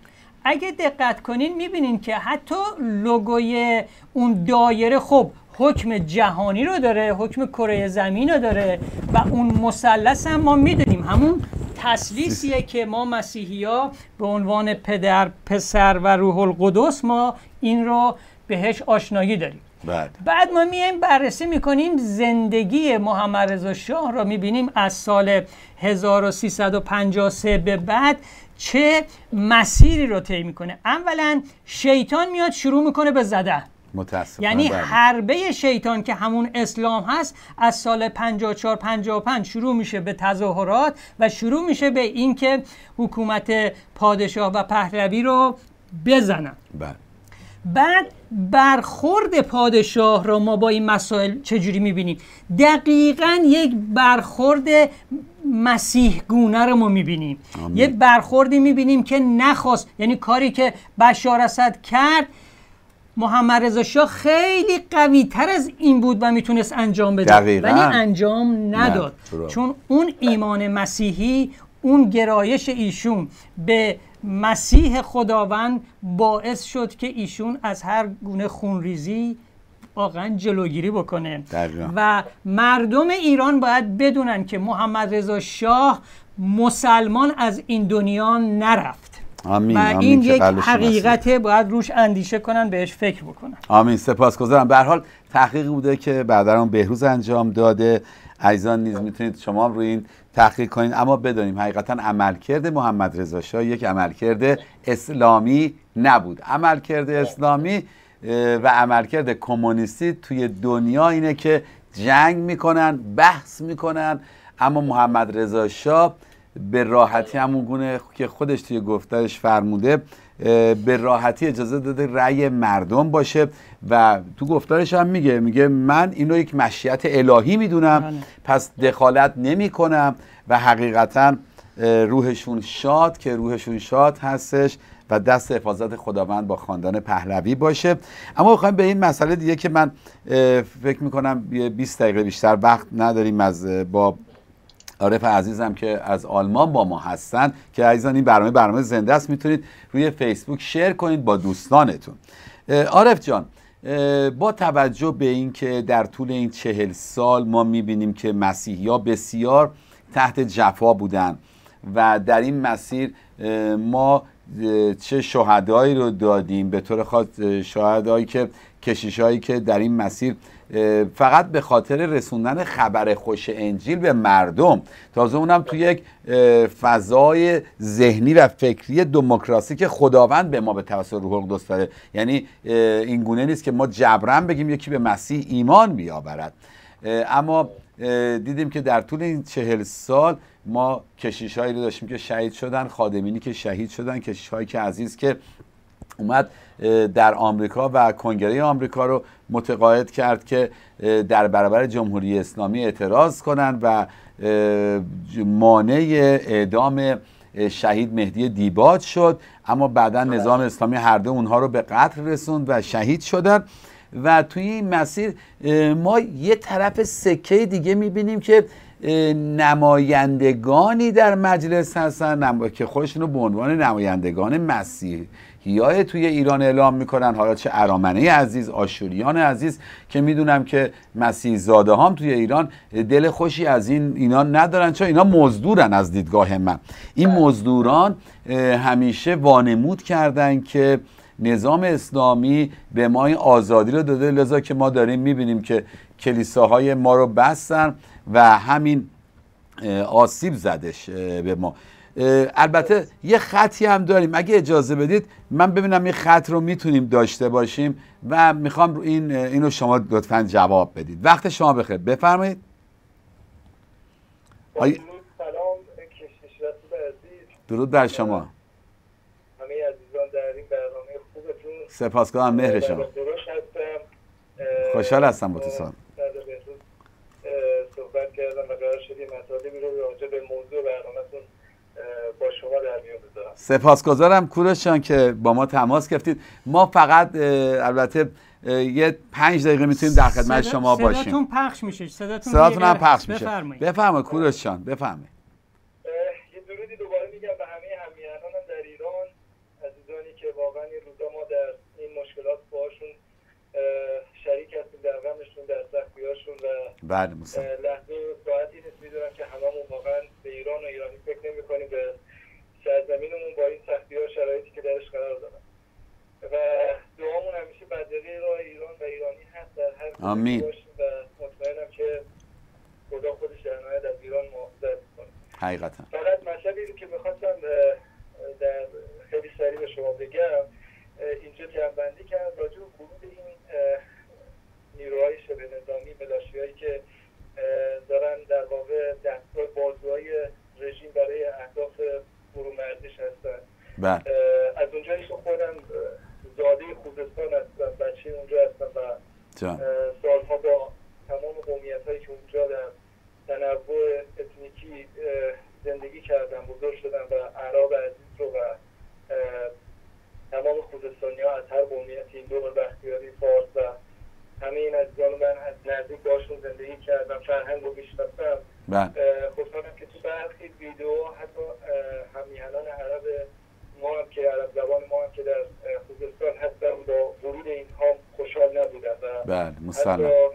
اگه دقت کنین می‌بینین که حتی لوگوی اون دایره خب حکم جهانی رو داره حکم کره زمین رو داره و اون مثلث هم ما می‌دونیم. همون تسلیسیه که ما مسیحی ها به عنوان پدر پسر و روح القدس ما این رو بهش آشنایی داریم. بعد. بعد ما میایم بررسی می‌کنیم زندگی محمد رضا شاه را می‌بینیم از سال 1353 به بعد چه مسیری رو طی می‌کنه. اولا شیطان میاد شروع می‌کنه به زدن. متاسفانه یعنی بله. حربه شیطان که همون اسلام هست از سال 54 55 شروع میشه به تظاهرات و شروع میشه به اینکه حکومت پادشاه و پهلوی رو بزنن. بله. بعد برخورد پادشاه را ما با این مسائل چجوری می‌بینیم؟ دقیقا یک برخورد مسیح گونه رو ما می‌بینیم. یک برخوردی می‌بینیم که نخواست یعنی کاری که بشار اسد کرد محمد رضا شاه خیلی قوی تر از این بود و می‌تونست انجام بده. دقیقاً. ولی انجام نداد. نه، چون اون ایمان مسیحی اون گرایش ایشون به مسیح خداوند باعث شد که ایشون از هر گونه خونریزی واقعا جلوگیری بکنه. دقیقاً. و مردم ایران باید بدونن که محمد رضا شاه مسلمان از این دنیا نرفت. آمین و آمین این یک حقیقته باید روش اندیشه کنن بهش فکر بکنن. آمین سپاسگزارم. به هر حال تحقیقی بوده که برادران بهروز انجام داده. عزیزان نیز می‌تونید شما هم روی این تحقیق کنید اما بدانیم حقیقتا عملکرد محمد رضا شاه یک عملکرد اسلامی نبود. عملکرد اسلامی و عملکرد کمونیستی توی دنیا اینه که جنگ می‌کنن بحث می‌کنن اما محمد رضا شاه به راحتی همون گونه که خودش توی گفتارش فرموده به راحتی اجازه داده رأی مردم باشه و تو گفتارش هم میگه میگه من اینو یک مشیت الهی می‌دونم بله. پس دخالت نمی کنم و حقیقتا روحشون شاد که روحشون شاد هستش و دست حفاظت خداوند با خاندان پهلوی باشه اما می‌خوایم به این مسئله دیگه که من فکر می‌کنم یه 20 دقیقه بیشتر وقت نداریم از با عارف عزیزم که از آلمان با ما هستن که عزیزان این برنامه برنامه زنده است. می‌تونید روی فیسبوک شیر کنید با دوستانتون. عارف جان با توجه به اینکه در طول این چهل سال ما می‌بینیم که مسیحی بسیار تحت جفا بودن و در این مسیر ما چه شهدایی رو دادیم؟ به طور خاص شهدایی که کشیشایی که در این مسیر فقط به خاطر رسوندن خبر خوش انجیل به مردم. تازه اونم تو یک فضای ذهنی و فکری دموکراسی که خداوند به ما به توسط روح القدس داره. یعنی این گونه نیست که ما جبران بگیم یکی به مسیح ایمان بیاورد. اما دیدیم که در طول این چهل سال ما کشیش هایی رو داشتیم که شهید شدن خادمینی که شهید شدن کشیش هایی که عزیز که اومد در آمریکا و کنگره آمریکا رو متقاعد کرد که در برابر جمهوری اسلامی اعتراض کنند و مانع اعدام شهید مهدی دیباد شد. اما بعدا نظام اسلامی هر دو اونها رو به قتل رسوند و شهید شدن. و توی این مسیر ما یه طرف سکه دیگه می‌بینیم که نمایندگانی در مجلس هستن. که خودشون رو به عنوان نمایندگان مسیحیای توی ایران اعلام می‌کنن. حالا چه ارامنه عزیز آشوریان عزیز که می‌دونم که مسیح زاده هم توی ایران دل خوشی از این اینا ندارن. چون اینا مزدورن از دیدگاه من. این مزدوران اه، همیشه وانمود کردن که نظام اسلامی به ما این آزادی رو داده. لذا که ما داریم می‌بینیم که کلیساهای ما رو بستن و همین آسیب زدش به ما. البته یه خطی هم داریم. اگه اجازه بدید من ببینم این خط رو می‌تونیم داشته باشیم و می‌خوام رو این اینو شما لطفا جواب بدید. وقت شما بخیر. بفرمایید. آی- درود بر شما. همه عزیزان در این برنامه خوبتون. سپاسگزارم. مهر شما. خوشحال هستم با تو صحبت. کردم و قرار شد یه مطالبی رو سپاسگزارم کورشان که با ما تماس گرفتید. ما فقط البته یه پنج دقیقه می‌تونیم در خدمت شما باشیم. صداتون پخش میشه. صداتون, صداتون هم پخش میشه. بفرمایید. بفرمایید کورشان بفرمایید. یه درودی دوباره میگم به همه همیهنان در ایران عزیزانی که واقعا این روزا ما در این مشکلات باشون شریک هستیم در غمشون در سختیاشون و بله لحظه ساعتی نیست. می‌دونم که هممون واقعا به ایران و ایرانی فکر نمی کنیم به سرزمینمون با این سختی ها شرایطی که درش قرار دارن و دعامون همیشه بدقی راه ایران و ایرانی هست در هر آمین. و مطمئنم که خدا خودش در نهایت از ایران محافظت کنه حقیقتا. فقط مطلبی رو که می‌خواستم در خیلی سریع به شما بگم اینجا جنبندی کردم راجع به ورود این نیروهای شبه نظامی ملاشی هایی که دارن در واقع دستگاه بازوهای رژیم برای اهداف فرومردش هستن. بله. از اونجایی که خودم زاده خوزستان هستم بچه اونجا هستم و سالها با تمام قومیت هایی که اونجا در تنوع اتنیکی زندگی کردم بزرگ شدم و اعراب عزیز رو و تمام خوزستانی ها از هر قومیتی این دور بختیاری فارس و همه این عزیزان من از نزدیک باشون زندگی کردم فرهنگ رو می‌شناسم بله. خوشحالم که تو برخی ویدیو حتی اه، همیهنان عرب ما هم که عرب زبان ما هم که در اه، خوزستان هستن با ورود اینها خوشحال نبودن و بله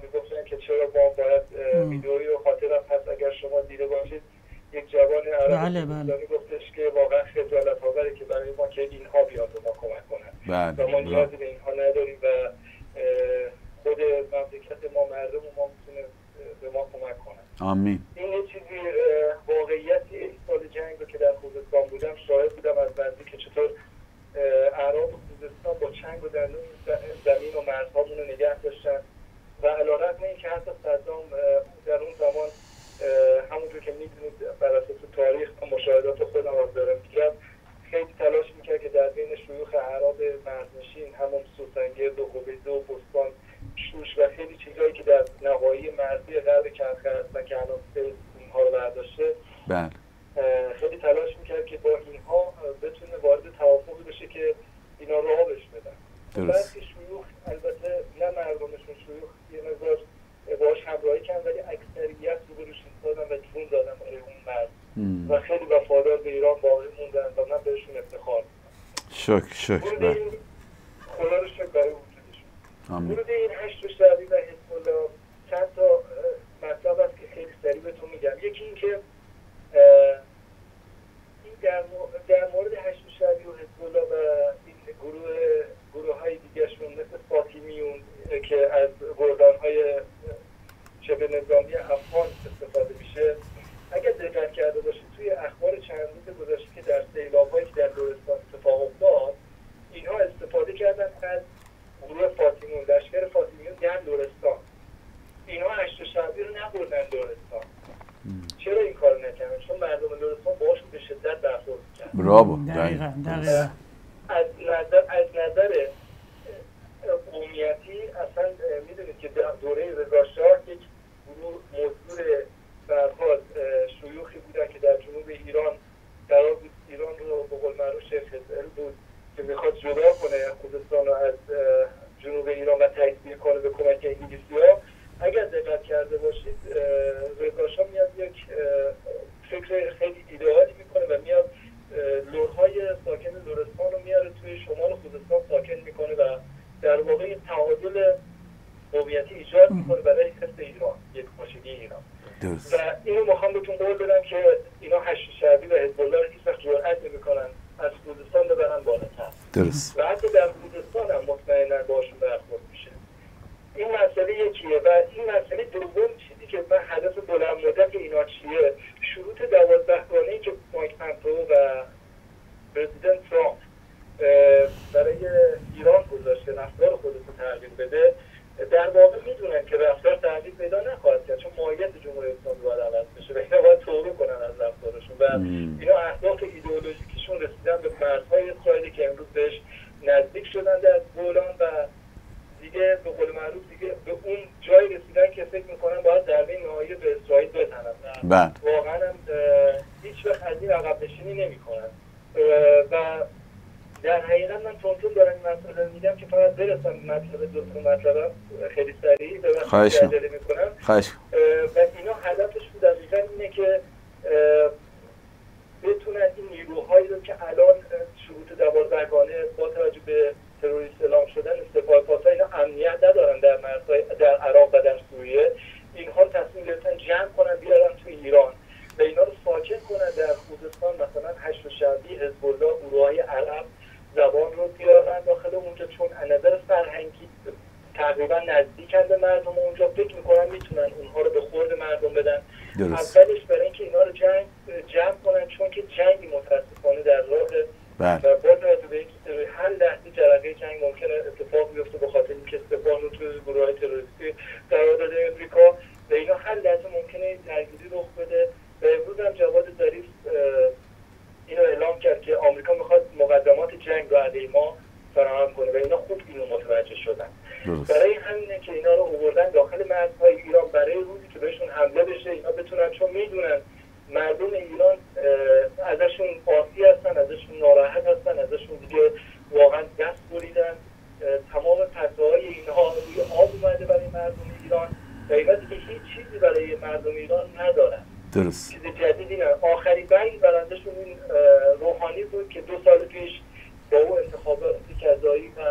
در واقع تعادل قومیتی ایجاد می‌کنه برای حفظ ایران یک پاشگی ایران. درست. و اینو می‌خوام بهتون قول بدم که اینا هشت شعبی و حزب الله رو هیچ وقت جرئت نمی‌کنن از خوزستان ببرن بالاتر. درست. و حتی در خوزستان هم مطمئنا باشون برخورد میشه. این مسئله یکیه و این مسئله دوم چیزی که من هدف بلند مدت اینا چیه؟ شروط دوازدهگانه که مایک پمپو و پرزیدنت ترامپ برای ایران گذاشته رفتار خودش رو تغییر بده در واقع می‌دونن که رفتار تغییر پیدا نخواهد کرد چون ماهیت جمهوری اسلامی باید عوض بشه و اینا باید توبه کنن از رفتارشون. و. اینا اهداف ایدئولوژیکشون رسیدن به مرزهای اسرائیلی که امروز بهش نزدیک شدن در گولان و دیگه به قول معروف دیگه به اون جایی رسیدن که فکر می‌کنن باید ضربه نهایی به اسرائیل بزنن. بله. واقعا هم هیچ وقت از این عقب نشینی نمی‌کنن. و در حقیقت من چون دارم این مطلب میگم که فقط برسم مطلب دو تا مطلب خیلی سریع خواهش می‌کنم. خواهش و اینا هدفش بود دقیقا اینه که بتونن این نیروهایی رو که الان شروط دوازدگانه با توجه به تروریست اعلام شدن استفاده پاسا اینا امنیت ندارن در مرزهای در عراق و در سوریه. اینها تصمیم گرفتن جمع کنن بیارن تو ایران. و اینا رو ساکن کنن در خوزستان مثلا هشت شعبی حزب الله اروهای عرب. زبان رو بیارن داخل اونجا چون از نظر فرهنگی تقریبا نزدیکن به مردم اونجا فکر می‌کنن می‌تونن اونها رو به خورد مردم بدن درست. اولش برای اینکه اینا رو جنگ جمع کنن چون که جنگی متاسفانه در راه بله. و با توجه به هر لحظه جرقه جنگ ممکنه اتفاق بیفته به خاطر اینکه سپاه رو توی گروه تروریستی قرار داده امریکا و اینا هر لحظه ممکنه درگیری رخ بده و امروز هم جواد ظریف اه، اینو اعلام کرد که آمریکا می‌خواد مقدمات جنگ رو علیه ما فراهم کنه و اینا خوب اینو متوجه شدن. درست. برای همینه که اینا رو آوردن داخل مرزهای ایران برای روزی که بهشون حمله بشه اینا بتونن چون می‌دونن مردم ایران ازشون قاطی هستن ازشون ناراحت هستن ازشون دیگه واقعا دست بریدن. تمام پرتوهای اینها روی آب اومده برای مردم ایران. و اینا دیگه هیچ چیزی برای مردم ایران ندارن. درست. چیز جدیدی نه. آخری برگ برندشون این روحانی بود که دو سال پیش با او انتخابات کذایی و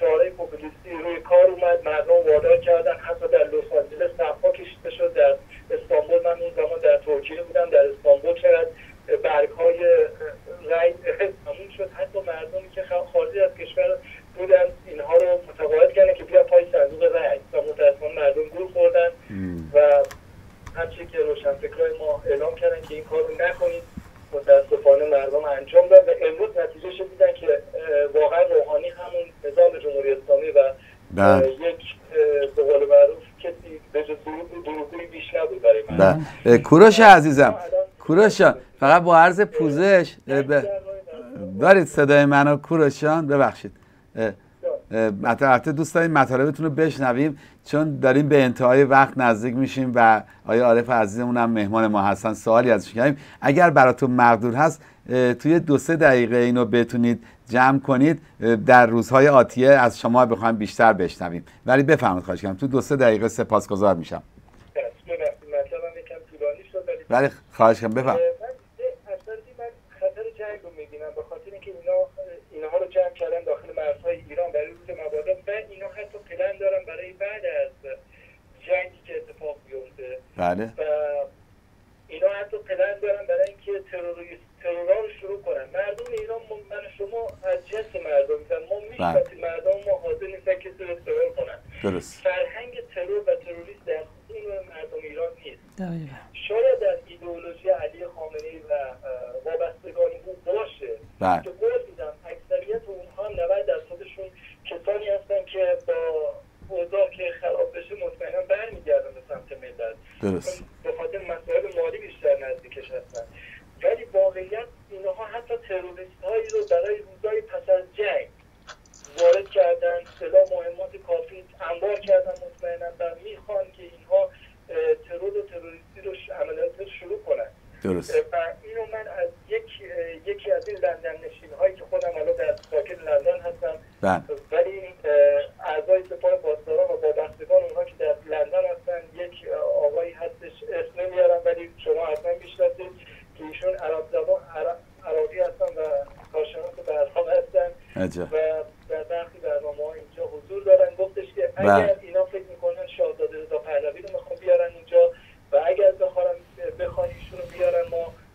شعارهای پوپولیستی روی کار اومد. مردم وادار کردن. حتی در لس آنجلس صفها کشیده شد در استانبول من اون زمان در ترکیه بودم در استانبول چقدر برگ های رای تموم شد حتی مردمی که خ- خارج از کشور بودن اینها رو متقاعد کردن که بیا پای صندوق رای و متاسفانه مردم گول خوردن و همچنین که روشنفکرای ما اعلام کردن که این کار رو نکنید متاسفانه مردم انجام داد و امروز نتیجه شد دیدن که اه، واقعا روحانی همون نظام جمهوری اسلامی و اه، بله. یک اه، به قول معروف کسی به جز دروغ- دروغگویی بیش نبود برای مردم بله اه، کوروش عزیزم. کوروش جان، فقط با عرض پوزش به- دارید صدای منو؟ کوروشان ببخشید. اه، اه، مطلب البته دوست داریم مطالبتون رو بشنویم چون داریم به انتهای وقت نزدیک میشیم و آیا عارف عزیزمون هم مهمان ما هستن. سوالی ازش کردیم اگر براتون مقدور هست توی دو سه دقیقه اینو بتونید جمع کنید. در روزهای آتیه از شما بخوایم بیشتر بشنویم. ولی بفرمایید خواهش کنم تو دو سه دقیقه سپاسگزار میشم. ولی خواهش کنم بفرمایید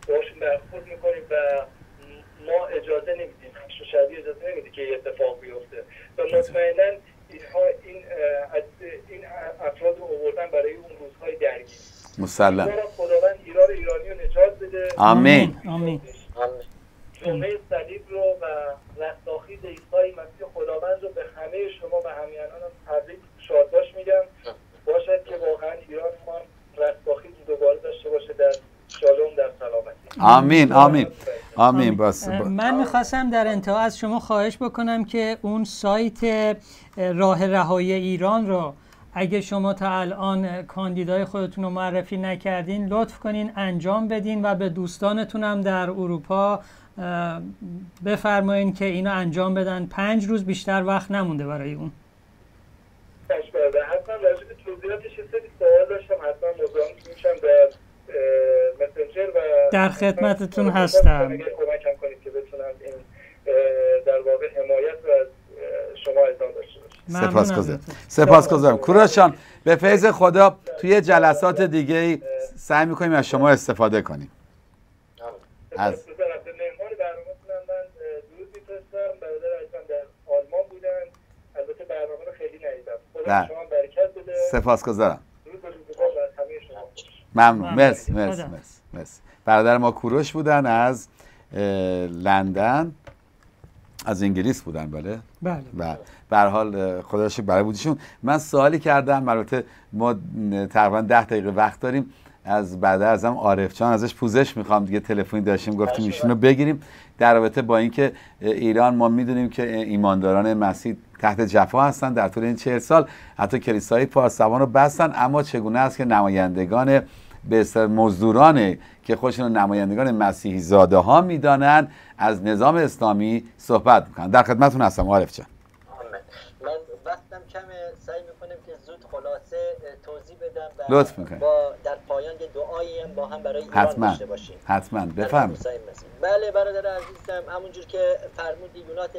باشون برخورد می‌کنیم و ما اجازه نمیدیم شبیه اجازه نمیدیم که یه اتفاق بیفته. و مطمئنا اینها این از این افراد رو آوردن برای اون روزهای درگیر مسلم. خداوند ایران ایرانی رو نجات بده. آمین. آمین. جمعه صلیب رو و رستاخیز عیسی مسیح خداوند رو به همه شما و همیهنانم تبریک شادباش میگم. باشد که واقعا ایران ما رستاخیز دوباره داشته باشه در شالوم در سلامتی. آمین آمین آمین اه، من می‌خواستم در انتها از شما خواهش بکنم که اون سایت اه، راه رهایی ایران رو اگه شما تا الان کاندیدای خودتون رو معرفی نکردین لطف کنین انجام بدین و به دوستانتون هم در اروپا بفرمایین که اینو انجام بدن. پنج روز بیشتر وقت نمونده برای اون. حتما توضیحاتش یه سری سوال داشتم حتما مزاحم میشم در مسنجر و در خدمتتون هستم. اگر کمکم کنید که بتونم این در واقع حمایت رو از شما ادامه داشته ممنونم. سپاسگزارم. ازتون. سپاسگزارم. کوروشان به فیض خدا توی جلسات دیگه سعی می‌کنیم از شما استفاده کنیم. از- از البته خدا بله. سپاسگزارم. و. ممنون. مرسی مرسی. مرسی. مرسی. برادر ما کوروش بودن از لندن. از انگلیس بودن بله؟ بله. و به هر حال اه، خدا رو شکر برای بودیشون. من سوالی کردم البته ما تقریبا ده دقیقه وقت داریم. از بعد ازم عارف جان ازش پوزش می‌خوام دیگه تلفنی داشتیم گفتیم ایشونو بگیریم. در رابطه با اینکه ایران ما می‌دونیم که ایمانداران مسیح تحت جفا هستن در طول این چهل سال. حتی کلیسای پارسوان رو بستن اما چگونه است که نمایندگان به مزدوران که خودشون نمایندگان مسیحی زاده ها می‌دانن از نظام اسلامی صحبت می‌کنن در خدمتتون هستم عارف جان. من وقتم کمه سعی می‌کنم که زود خلاصه توضیح بدم و لطف. با در پایان یه دعایی هم با هم برای ایران حتما داشته باشیم حتما مسیح. بله برادر عزیزم همونجور که فرمودی یونات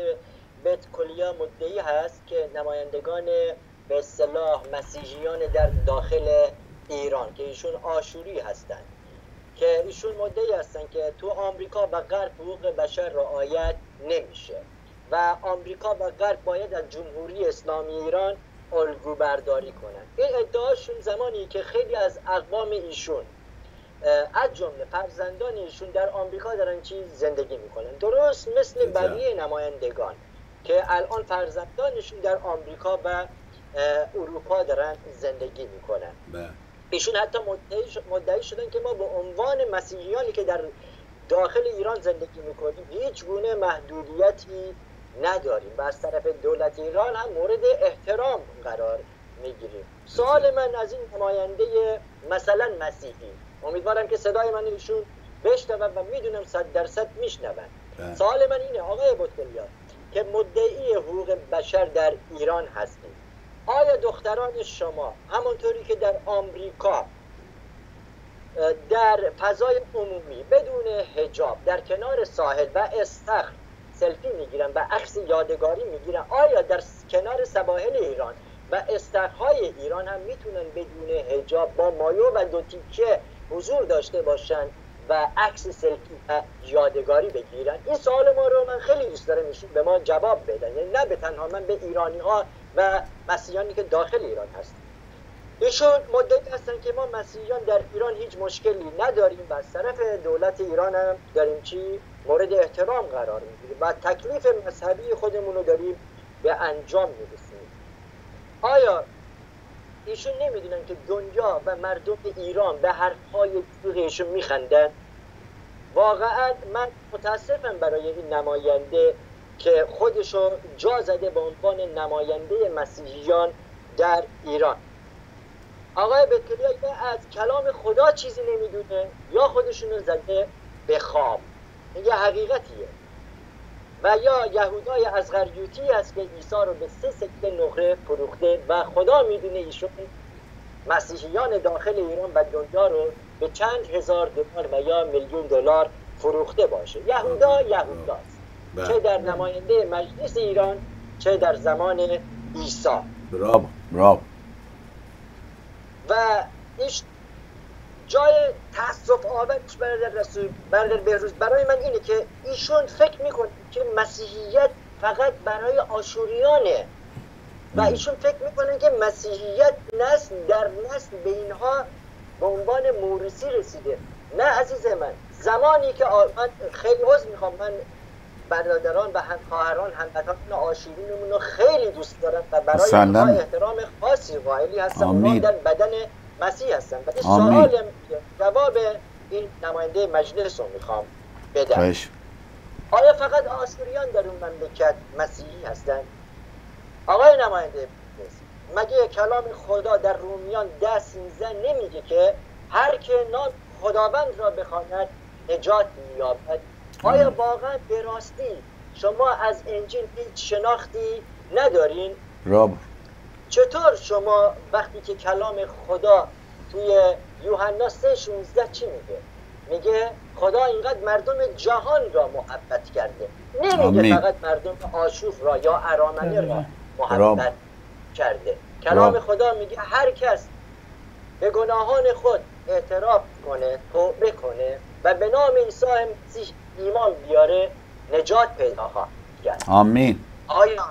بیت کلیا مدعی هست که نمایندگان به اصطلاح مسیحیان در داخل ایران که ایشون آشوری هستند که ایشون مدعی هستن که تو آمریکا و غرب حقوق بشر رعایت نمیشه و آمریکا و غرب باید از جمهوری اسلامی ایران الگو برداری کنن این ادعاشون زمانی که خیلی از اقوام ایشون از جمله فرزندان ایشون در آمریکا دارن چی زندگی می‌کنن. درست مثل. بقیه نمایندگان که الان فرزندانشون در آمریکا و اروپا دارن زندگی می‌کنن. ایشون حتی مدعی, شدن که ما به عنوان مسیحیانی که در داخل ایران زندگی می‌کنیم هیچ گونه محدودیتی نداریم و از طرف دولت ایران هم مورد احترام قرار می‌گیریم. سوال من از این نماینده مثلا مسیحی امیدوارم که صدای من ایشون بشنون و می‌دونم صد درصد میشنون بله. سوال من اینه آقای بطلیا که مدعی حقوق بشر در ایران هستید آیا دختران شما همانطوری که در آمریکا در فضای عمومی بدون هجاب در کنار ساحل و استخر سلفی می‌گیرن و عکس یادگاری می‌گیرن آیا در کنار سواحل ایران و استخرهای ایران هم می‌تونن بدون هجاب با مایو و دو تیکه حضور داشته باشن و عکس سلفی و یادگاری بگیرن؟ این سوال ما رو من خیلی دوست دارم به ما جواب بدن. یعنی نه به تنها من به ایرانی ها و مسیحیانی که داخل ایران هستن ایشون مدت هستن که ما مسیحیان در ایران هیچ مشکلی نداریم و از طرف دولت ایران هم داریم چی؟ مورد احترام قرار می‌گیریم و تکلیف مذهبی خودمون رو داریم به انجام می‌رسیم. آیا ایشون نمی‌دونن که دنیا و مردم ایران به حرفهای دروغ ایشون میخندن؟ واقعا من متاسفم برای این نماینده که خودشو جا زده به عنوان نماینده مسیحیان در ایران. آقای بتکلیا یا از کلام خدا چیزی نمی‌دونه یا خودشونو زده به خواب. یه حقیقتیه. و یا یهودای از غریوتی است که عیسی رو به سه سکه نقره فروخته و خدا می‌دونه ایشون مسیحیان داخل ایران و دنیا رو به چند هزار دلار و یا میلیون دلار فروخته باشه. یهودا یهوداست. چه در نماینده مجلس ایران چه در زمان عیسی. برافو برافو و این ش- جای تاسف آورش برادر رسول برادر بهروز برای من اینه که ایشون فکر می‌کنه که مسیحیت فقط برای آشوریانه. و ایشون فکر می‌کنه که مسیحیت نسل در نسل به اینها به عنوان موروسی رسیده. نه عزیز من زمانی که آ... من خیلی عذر می‌خوام. من برادران و هم خواهران هموطنان آشورینمون رو خیلی دوست دارم و برای. اونها احترام خاصی قائلی هستم آمین. اونها در بدن مسیح هستم ولی. سوال جواب این نماینده مجلس رو می‌خوام بدم. آیا فقط آسوریان در اون مملکت مسیحی هستند آقای نماینده مگه کلام خدا در رومیان ده سیزده نمیگه که هر که نام خداوند را بخواند نجات مییابد. آیا واقعا به راستی شما از انجیل هیچ شناختی ندارین؟ برافو چطور شما وقتی که کلام خدا توی یوحنا 3 16 چی میگه؟ میگه خدا اینقدر مردم جهان را محبت کرده. نمیگه آمین. فقط مردم آشوف را یا ارامنه را. محبت کرده. کلام برام. خدا میگه هر کس به گناهان خود اعتراف کنه توبه کنه و به نام عیسی ایمان بیاره نجات پیدا خواهد کرد. آمین. آیا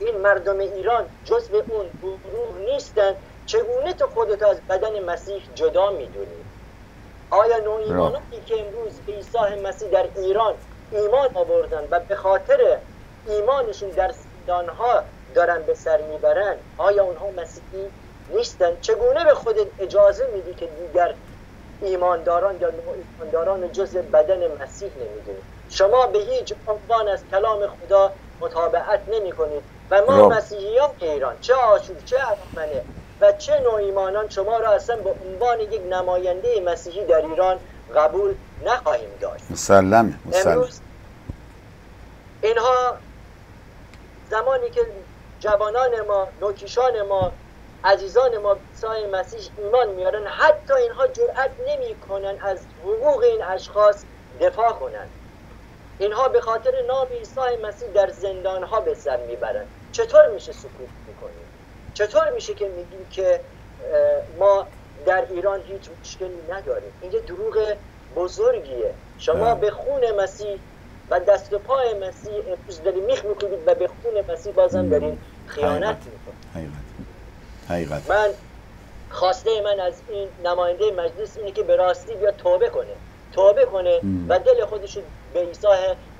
این مردم ایران جزء اون گروه نیستن چگونه تو خودت از بدن مسیح جدا می‌دونی؟ آیا نوع ایمانانی که امروز به عیسی مسیح در ایران ایمان آوردن و به خاطر ایمانشون در ها دارن به سر می‌برن آیا اونها مسیحی نیستن؟ چگونه به خودت اجازه میدی که دیگر ایمانداران یا ایمانداران جز بدن مسیح نمی‌دونی شما به هیچ عنوان از کلام خدا مطابقت نمی کنید و ما مسیحیان ایران چه آشور چه ارمنه و چه نوع ایمانان شما را اصلا به عنوان یک نماینده مسیحی در ایران قبول نخواهیم داشت. مسلم. امروز اینها زمانی که جوانان ما نوکیشان ما عزیزان ما سای مسیح ایمان میارن حتی اینها جرأت نمی‌کنن از حقوق این اشخاص دفاع کنند اینها به خاطر نام عیسی مسیح در زندان ها به سر می‌برند چطور میشه سکوت می‌کنیم؟ چطور میشه که میگیم که ما در ایران هیچ مشکلی نداریم؟ این یه دروغ بزرگیه. شما به خون مسیح و دست و پای مسیح امروز داری میخ می‌کنید و به خون مسیح بازم دارین خیانت می‌کنید. حقیقت. من خواسته من از این نماینده مجلس اینه که به راستی بیا توبه کنه. توبه کنه و دل خودش به عیسی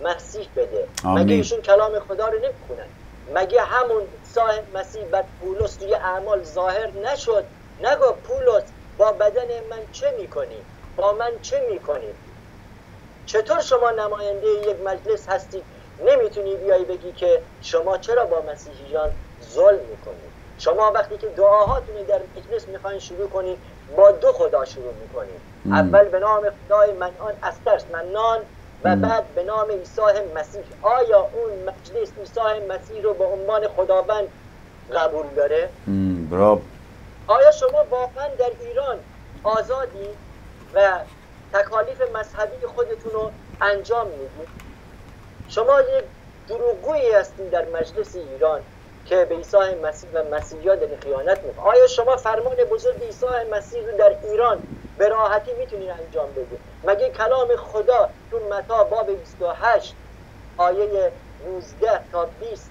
مسیح بده. مگه ایشون کلام خدا رو نمی‌خونن؟ مگه همون عیسی مسیح بعد پولس توی اعمال ظاهر نشد؟ نگو پولس با بدن من چه می‌کنی؟ با من چه می‌کنی؟ چطور شما نماینده یک مجلس هستید نمی‌تونی بیای بگی که شما چرا با مسیحیان ظلم می‌کنید شما وقتی که دعاهاتون در مجلس می‌خواین شروع کنید با دو خدا شروع می‌کنید اول به نام خدای منان استرس منان و بعد به نام عیسی مسیح. آیا اون مجلس عیسی مسیح رو به عنوان خداوند قبول داره؟ براب آیا شما واقعا در ایران آزادی و تکالیف مذهبی خودتون رو انجام می‌دید؟ شما یک دروغگویی هستید در مجلس ایران. که به عیسی مسیح و مسیحیان در خیانت می‌کنه. آیا شما فرمان بزرگ عیسی مسیح رو در ایران به راحتی می‌تونید انجام بدید مگه کلام خدا تو متا باب 28 آیه 19 تا 20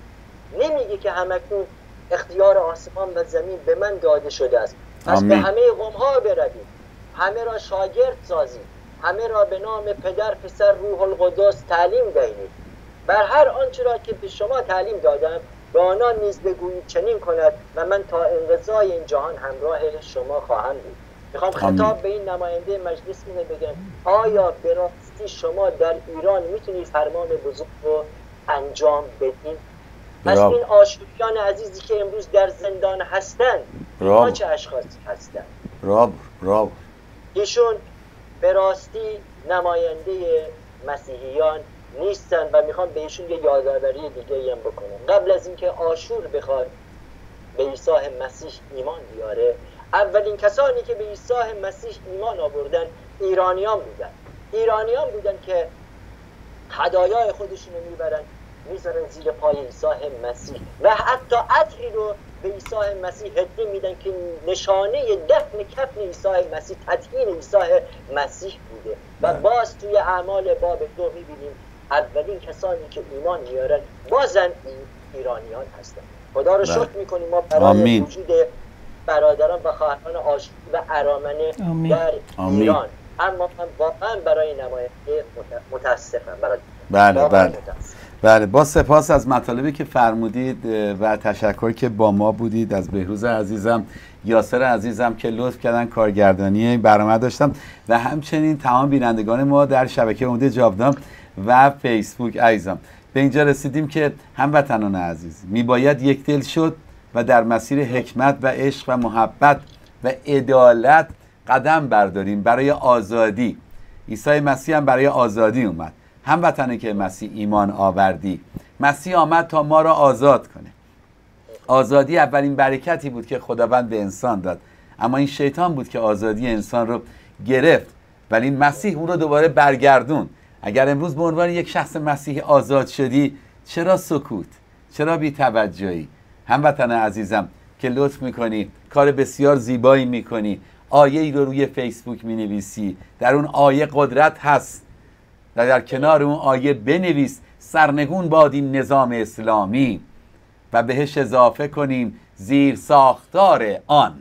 نمیگه که همکنون اختیار آسمان و زمین به من داده شده است؟ پس به همه قوم ها بروید. همه را شاگرد سازید. همه را به نام پدر پسر روح القدس تعلیم دهید. بر هر آنچه را که به شما تعلیم دادم به آنان نیز بگویید چنین کند و من تا انقضای این جهان همراه شما خواهم بود. می‌خوام خطاب به این نماینده مجلس اینه بگم آیا به راستی شما در ایران می‌تونید فرمان بزرگ رو انجام بدین؟ از این آشوریان عزیزی که امروز در زندان هستند ما چه اشخاصی هستند؟ راب راب. ایشون به راستی نماینده مسیحیان نیستن و می‌خوام بهشون یه یادآوری دیگه هم بکنم قبل از اینکه آشور بخواد به عیسی مسیح ایمان بیاره اولین کسانی که به عیسی مسیح ایمان آوردن ایرانیان بودن. ایرانیان بودن که هدایای خودشون رو می‌برن می‌ذارن زیر پای عیسی مسیح. و حتی عطری رو به عیسی مسیح هدیه میدن که نشانه دفن کفن عیسی مسیح تطهیر عیسی مسیح بوده. و بله. باز توی اعمال باب دو می‌بینیم اولین کسانی که ایمان میارن بازن ایرانیان هستن. خدا رو بله. شکر می‌کنیم ما برای وجود برادران و خواهران آشتی و ارامنه در ایران. اما من واقعا برای نماینده متاسفم. برای بله بله. بله با سپاس از مطالبی که فرمودید و تشکر که با ما بودید از بهروز عزیزم یاسر عزیزم که لطف کردن کارگردانی برنامه داشتم. و همچنین تمام بینندگان ما در شبکه امید جاودان و فیسبوک عزیزم. به اینجا رسیدیم که هموطنان عزیز میباید یک دل شد و در مسیر حکمت و عشق و محبت و عدالت قدم برداریم. برای آزادی. عیسی مسیح هم برای آزادی اومد. هموطنی که مسیح ایمان آوردی. مسیح آمد تا ما را آزاد کنه. آزادی اولین برکتی بود که خداوند به انسان داد. اما این شیطان بود که آزادی انسان رو گرفت. ولی مسیح اون رو دوباره برگردون اگر امروز به عنوان یک شخص مسیحی آزاد شدی چرا سکوت؟ چرا بی توجهی هموطن عزیزم که لطف می‌کنی کار بسیار زیبایی می‌کنی آیه ای رو روی فیسبوک می نویسی در اون آیه قدرت هست. و در کنار اون آیه بنویس سرنگون باد این نظام اسلامی و بهش اضافه کنیم زیر ساختار آن.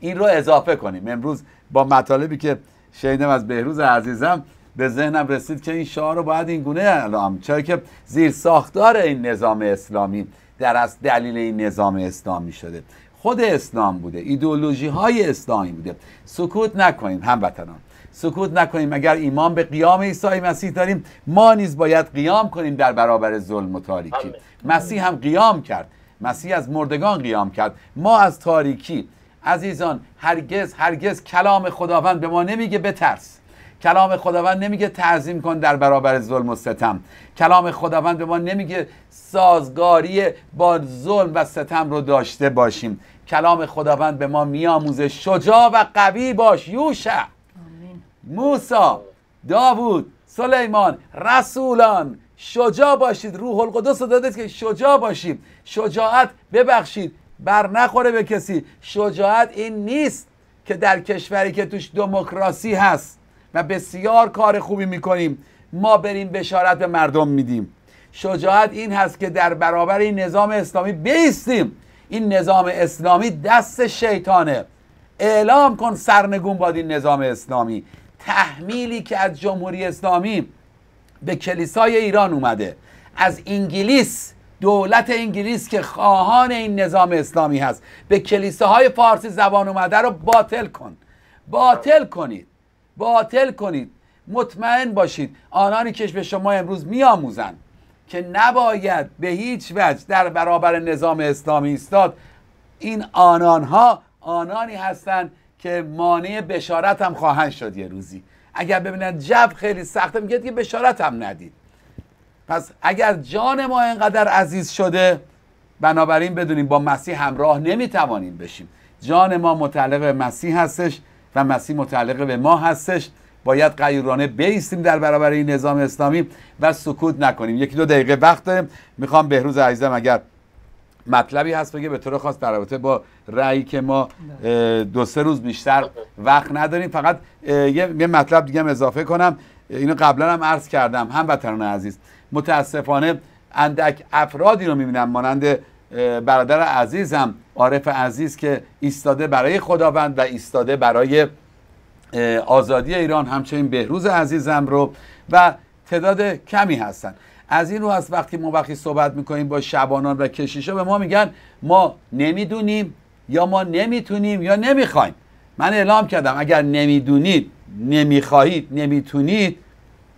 این رو اضافه کنیم. امروز با مطالبی که شنیدم از بهروز عزیزم به ذهنم رسید که این شعار رو باید این گونه اعلام چرا که زیر ساختار این نظام اسلامی در از دلیل این نظام اسلامی شده. خود اسلام بوده ایدئولوژی های اسلامی بوده. سکوت نکنیم هموطنان. سکوت نکنیم. اگر ایمان به قیام عیسی مسیح داریم ما نیز باید قیام کنیم در برابر ظلم و تاریکی. مسیح هم قیام کرد. مسیح از مردگان قیام کرد. ما از تاریکی. عزیزان هرگز هرگز کلام خداوند به ما نمیگه بترس. کلام خداوند نمیگه تعظیم کن در برابر ظلم و ستم. کلام خداوند به ما نمیگه سازگاری با ظلم و ستم رو داشته باشیم. کلام خداوند به ما میآموزه شجاع و قوی باش یوشع. موسا داوود سلیمان رسولان شجاع باشید. روح القدس رو داده که شجاع باشید شجاعت ببخشید بر نخوره به کسی. شجاعت این نیست که در کشوری که توش دموکراسی هست. و بسیار کار خوبی می‌کنیم. ما بریم بشارت به مردم میدیم. شجاعت این هست که در برابر این نظام اسلامی بیستیم. این نظام اسلامی دست شیطانه. اعلام کن سرنگون باد این نظام اسلامی. تحمیلی که از جمهوری اسلامی به کلیسای ایران اومده. از انگلیس دولت انگلیس که خواهان این نظام اسلامی هست. به کلیساهای فارسی زبان اومده رو باطل کن. باطل کنید. باطل کنید. مطمئن باشید. آنانی که به شما امروز میآموزند که نباید به هیچ وجه در برابر نظام اسلامی استاد این آنانها آنانی هستند که مانع بشارت هم خواهند شد یه روزی. اگر ببینند جو خیلی سخته میگه که بشارت هم ندید. پس اگر جان ما اینقدر عزیز شده بنابراین بدونیم با مسیح همراه نمی‌توانیم بشیم. جان ما متعلق به مسیح هستش. و مسیح متعلق به ما هستش. باید غیورانه بیستیم در برابر این نظام اسلامی و سکوت نکنیم. یکی دو دقیقه وقت داریم. می‌خوام بهروز عزیزم اگر مطلبی هست بگه به طور خاص در رابطه با رأیی که ما دو سه روز بیشتر وقت نداریم. فقط یه مطلب دیگه اضافه کنم. اینو قبلا هم عرض کردم. هم وطنان عزیز متاسفانه اندک افرادی رو می‌بینم مانند برادر عزیزم عارف عزیز که ایستاده برای خداوند و ایستاده برای آزادی ایران. همچنین بهروز عزیزم رو و تعداد کمی هستن. از این رو از وقتی ما وقتی صحبت می‌کنیم با شبانان و کشیشا به ما میگن ما نمی‌دونیم یا ما نمی‌تونیم یا نمی‌خوایم. من اعلام کردم اگر نمی‌دونید نمی‌خواهید نمی‌تونید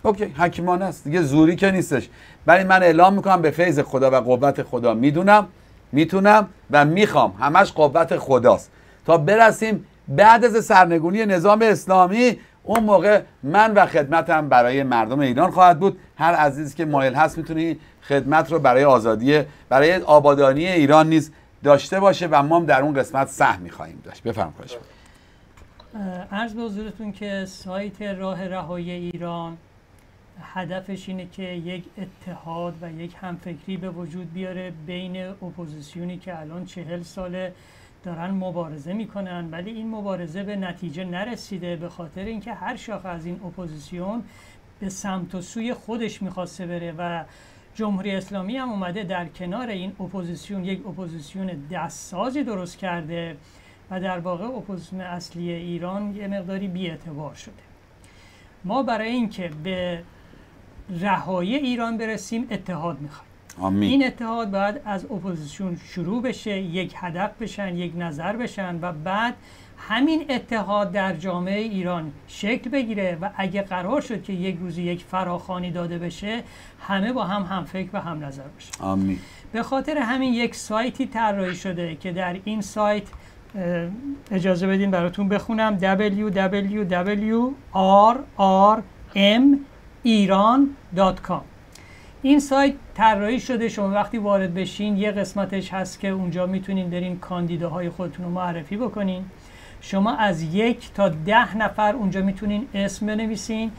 اوکی حکیمان است دیگه زوری که نیستش. ولی من اعلام می‌کنم به فیض خدا و قوت خدا می‌دونم. می‌تونم و می‌خوام. همش قوت خداست. تا برسیم بعد از سرنگونی نظام اسلامی اون موقع من و خدمتم برای مردم ایران خواهد بود. هر عزیزی که مایل هست می‌تونه خدمت رو برای آزادی برای آبادانی ایران نیز داشته باشه و ما هم در اون قسمت سهم می‌خواهیم داشت. بفرم خواهش عرض به حضورتون که سایت راه رهایی ایران هدفش اینه که یک اتحاد و یک همفکری به وجود بیاره بین اپوزیسیونی که الان چهل ساله دارن مبارزه می‌کنن ولی این مبارزه به نتیجه نرسیده به خاطر اینکه هر شاخه از این اپوزیسیون به سمت و سوی خودش می‌خواسته بره و جمهوری اسلامی هم اومده در کنار این اپوزیسیون یک اپوزیسیون دست‌سازی درست کرده و در واقع اپوزیسیون اصلی ایران یه مقداری بی‌اعتبار شده. ما برای اینکه به رهایی ایران برسیم اتحاد می‌خوایم. آمین. این اتحاد باید از اپوزیسیون شروع بشه یک هدف بشن یک نظر بشن و بعد همین اتحاد در جامعه ایران شکل بگیره و اگه قرار شد که یک روزی یک فراخوانی داده بشه همه با هم هم فکر و هم نظر بشه آمین. به خاطر همین یک سایتی طراحی شده که در این سایت اجازه بدین براتون بخونم www.rrmiran.com این سایت طراحی شده شما وقتی وارد بشین یه قسمتش هست که اونجا می‌تونین برین کاندیداهای خودتون رو معرفی بکنین. شما از یک تا ده نفر اونجا می‌تونین اسم بنویسین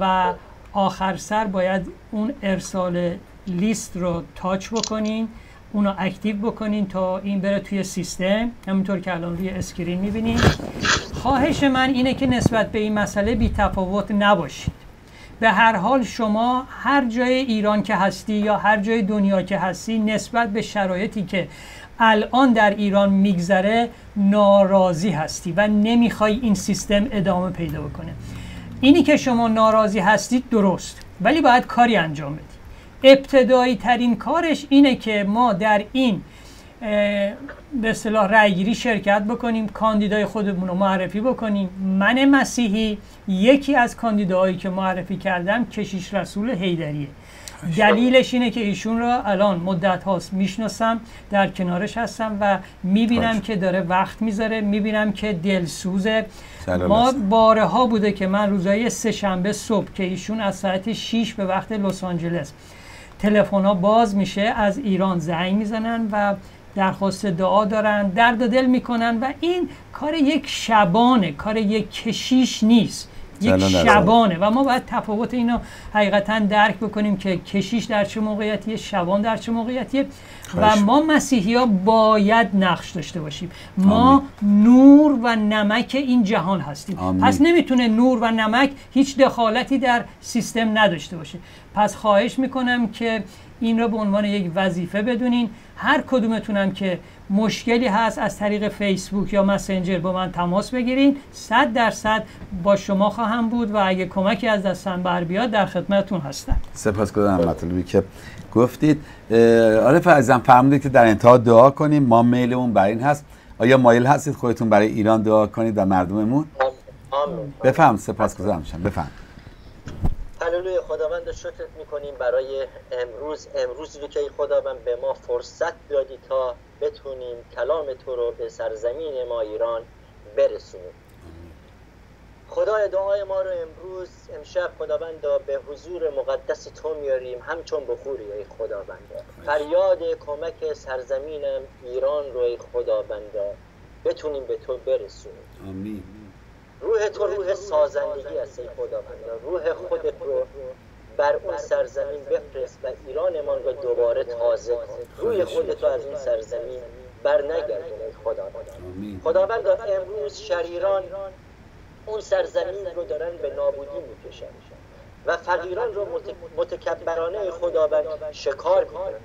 و آخر سر باید اون ارسال لیست رو تاچ بکنین اونو active بکنین تا این بره توی سیستم. همینطور که الان روی اسکرین می‌بینین. خواهش من اینه که نسبت به این مسئله بی تفاوت نباشید. به هر حال شما هر جای ایران که هستی یا هر جای دنیا که هستی نسبت به شرایطی که الان در ایران میگذره ناراضی هستی و نمی‌خوای این سیستم ادامه پیدا بکنه. اینی که شما ناراضی هستید درست ولی باید کاری انجام بدید ابتدایی ترین کارش اینه که ما در این به اصطلاح رأیگیری شرکت بکنیم کاندیدای خودمون رو معرفی بکنیم. من مسیحی یکی از کاندیداهایی که معرفی کردم کشیش رسول هیدریه دلیلش اینه که ایشون را الان مدت هاست می‌شناسم در کنارش هستم و می‌بینم که داره وقت می‌ذاره می‌بینم که دلسوزه ما باره ها بوده که من روزای سه شنبه صبح که ایشون از ساعت 6 به وقت لس آنجلس تلفن ها باز میشه از ایران زنگ می‌زنن و درخواست دعا دارن درد دل می‌کنن و این کار یک شبانه کار یک کشیش نیست. یک شبانه. و ما باید تفاوت اینو حقیقتا درک بکنیم که کشیش در چه موقعیتیه شبان در چه موقعیتیه. و ما مسیحی ها باید نقش داشته باشیم. ما نور و نمک این جهان هستیم. پس نمی‌تونه نور و نمک هیچ دخالتی در سیستم نداشته باشه. پس خواهش می‌کنم که این را به عنوان یک وظیفه بدونین. هر کدومتونم که مشکلی هست از طریق فیسبوک یا مسنجر با من تماس بگیرین. صد درصد با شما خواهم بود و اگه کمکی از دستم بر بیاد در خدمتتون هستم. سپاس گذارم مطلبی که گفتید. آره عزیزم فرمودید که در انتها دعا کنیم. ما میلمون بر این هست. آیا مایل هستید خودتون برای ایران دعا کنید و مردممون؟ بفهم سپاس گذارم بفهم. هللوی خداوند شکرت می‌کنیم برای امروز. امروزی رو که خداوند به ما فرصت دادی تا بتونیم کلام تو رو به سرزمین ما ایران برسونیم. خدای دعای ما رو امروز امشب خداوند به حضور مقدس تو میاریم. همچون بخوری ای خداوند. فریاد کمک سرزمینم ایران رو ای خداوند. بتونیم به تو برسونیم. آمین. روح تو روح سازندگی است ای خداوند. روح خودت رو بر اون سرزمین بفرست و ایرانمان رو دوباره تازه کن. روی خودتو از اون سرزمین بر نگردون ای خداوند. خداوند امروز شریران اون سرزمین رو دارن به نابودی می‌کشن. و فقیران رو متکبرانه خداوند شکار می‌کنن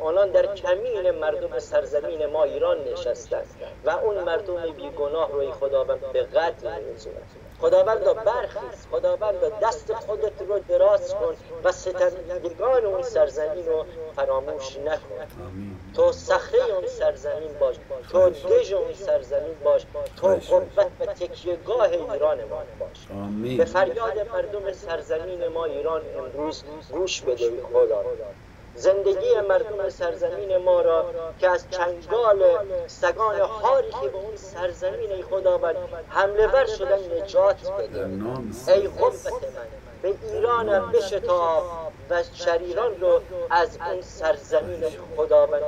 آنان در کمین مردم سرزمین ما ایران نشستند و اون مردم بیگناه روی خداوند به قتل میرسونند خداوند برخیز خداوند دست خودت رو دراز کن و ستمگان اون سرزمین رو فراموش نکن. تو صخره اون سرزمین باش تو دژ اون سرزمین باش تو قوت و تکیهگاه ایران ما باش. به فریاد مردم سرزمین ما ایران امروز گوش بده خدا زندگی مردم سرزمین ما را که از چنگال سگان هاری که به اون زمین خداوند حمله ور شدن نجات بده. ای قوت من به ایرانم بشتاب و شریران رو از اون سرزمین خداوند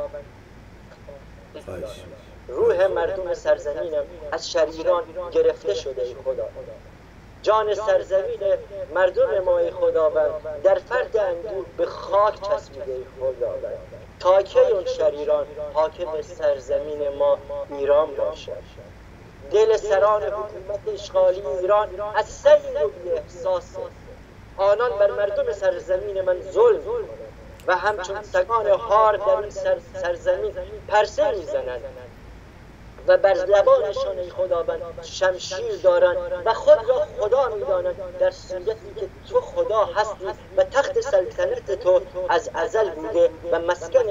روح مردم سرزمینم از شریران گرفته شده ای خدا. جان سرزمین مردم ما ای خداوند در فرد اندوه به خاک چسبیده خداوند. تا کی اون شریران حاکم سرزمین ما ایران باشد. دل سران حکومت اشغالی ایران از سیل و بی احساسه آنان بر مردم سرزمین من ظلم و همچون سگان هار در این سرزمین پرسه می‌زنند. و بر لبانشان ای خداوند شمشیر دارند و خود را خدا می‌دانند در صورتی که تو خدا هستی و تخت سلطنت تو از ازل بوده و مسکن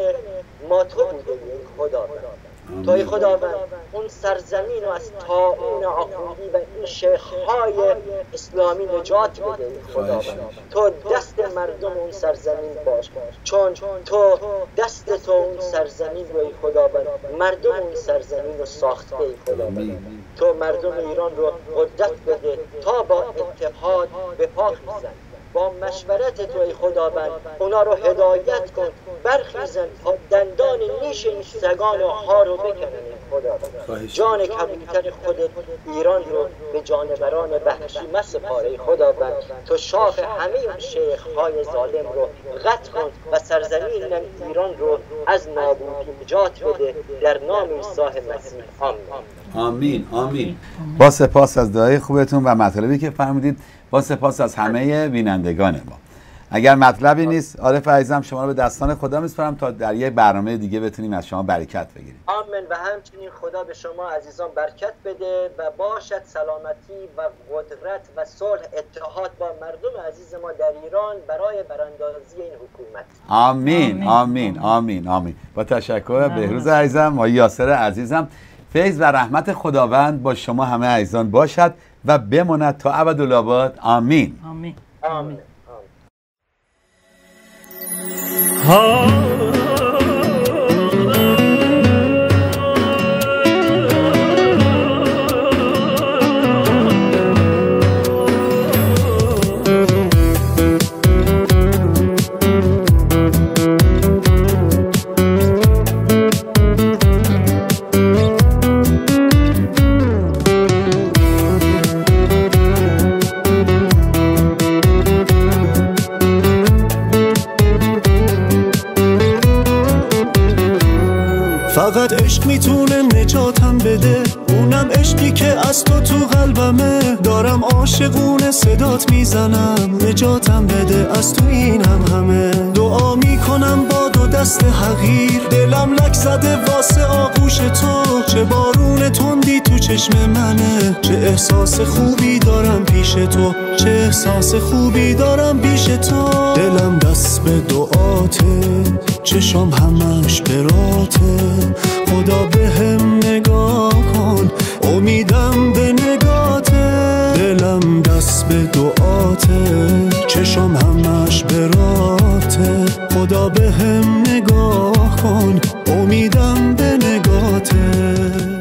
ما تو بوده خداوند. توی خداوند اون سرزمین رو از تاون آخوندی و این شیخهای اسلامی نجات بده خداوند. تو دست مردم اون سرزمین باش. چون تو دست تو اون سرزمین رو خداوند مردم اون سرزمین رو ساخته ای خداوند. تو مردم ایران رو قدرت بده تا با اتحاد به پا خیزن با مشورت تو ای خداوند اونا رو هدایت کن برخیزن تا دندان نیش این سگان ها رو بکنن خداوند جان کبوتر خودت ایران رو به جانوران وحشی مسپاره خداوند تو شاخ همه اون شیخ های ظالم رو قطع کن و سرزمین ایران رو از نابودی نجات بده در نام عیسی مسیح. آمین. آمین آمین. با سپاس از دعای خوبتون و مطالبی که فرمودید با سپاس از همه بینندگان ما. اگر مطلبی نیست عارف عزیزم شما رو به دستان خدا میسپارم تا در یک برنامه دیگه بتونیم از شما برکت بگیریم. آمین. و همچنین خدا به شما عزیزان برکت بده و باشد سلامتی و قدرت و صلح اتحاد با مردم عزیز ما در ایران برای براندازی این حکومت. آمین آمین. آمین آمین آمین. با تشکر. بهروز عزیزم و یاسر عزیزم. فیض و رحمت خداوند با شما همه عزیزان باشد و بماند تا ابدالآباد. آمین. آمین. آمین. آمین فقط عشق می‌تونه نجاتم بده. اونم عشقی که از تو تو قلبمه. دارم عاشقونه صدات می‌زنم. نجاتم بده از تو اینم همه. دعا می‌کنم با دو دست حقیر. دلم لک زده واسه آغوش تو. چه بارون تندی تو چشم منه. چه احساس خوبی دارم پیش تو. چه احساس خوبی دارم پیش تو. دلم دست به دعاته. چشم همش براته خدا به هم نگاه کن. امیدم به نگاته دلم دست به دعاته چشم همش به راته خدا به هم نگاه کن امیدم به نگاته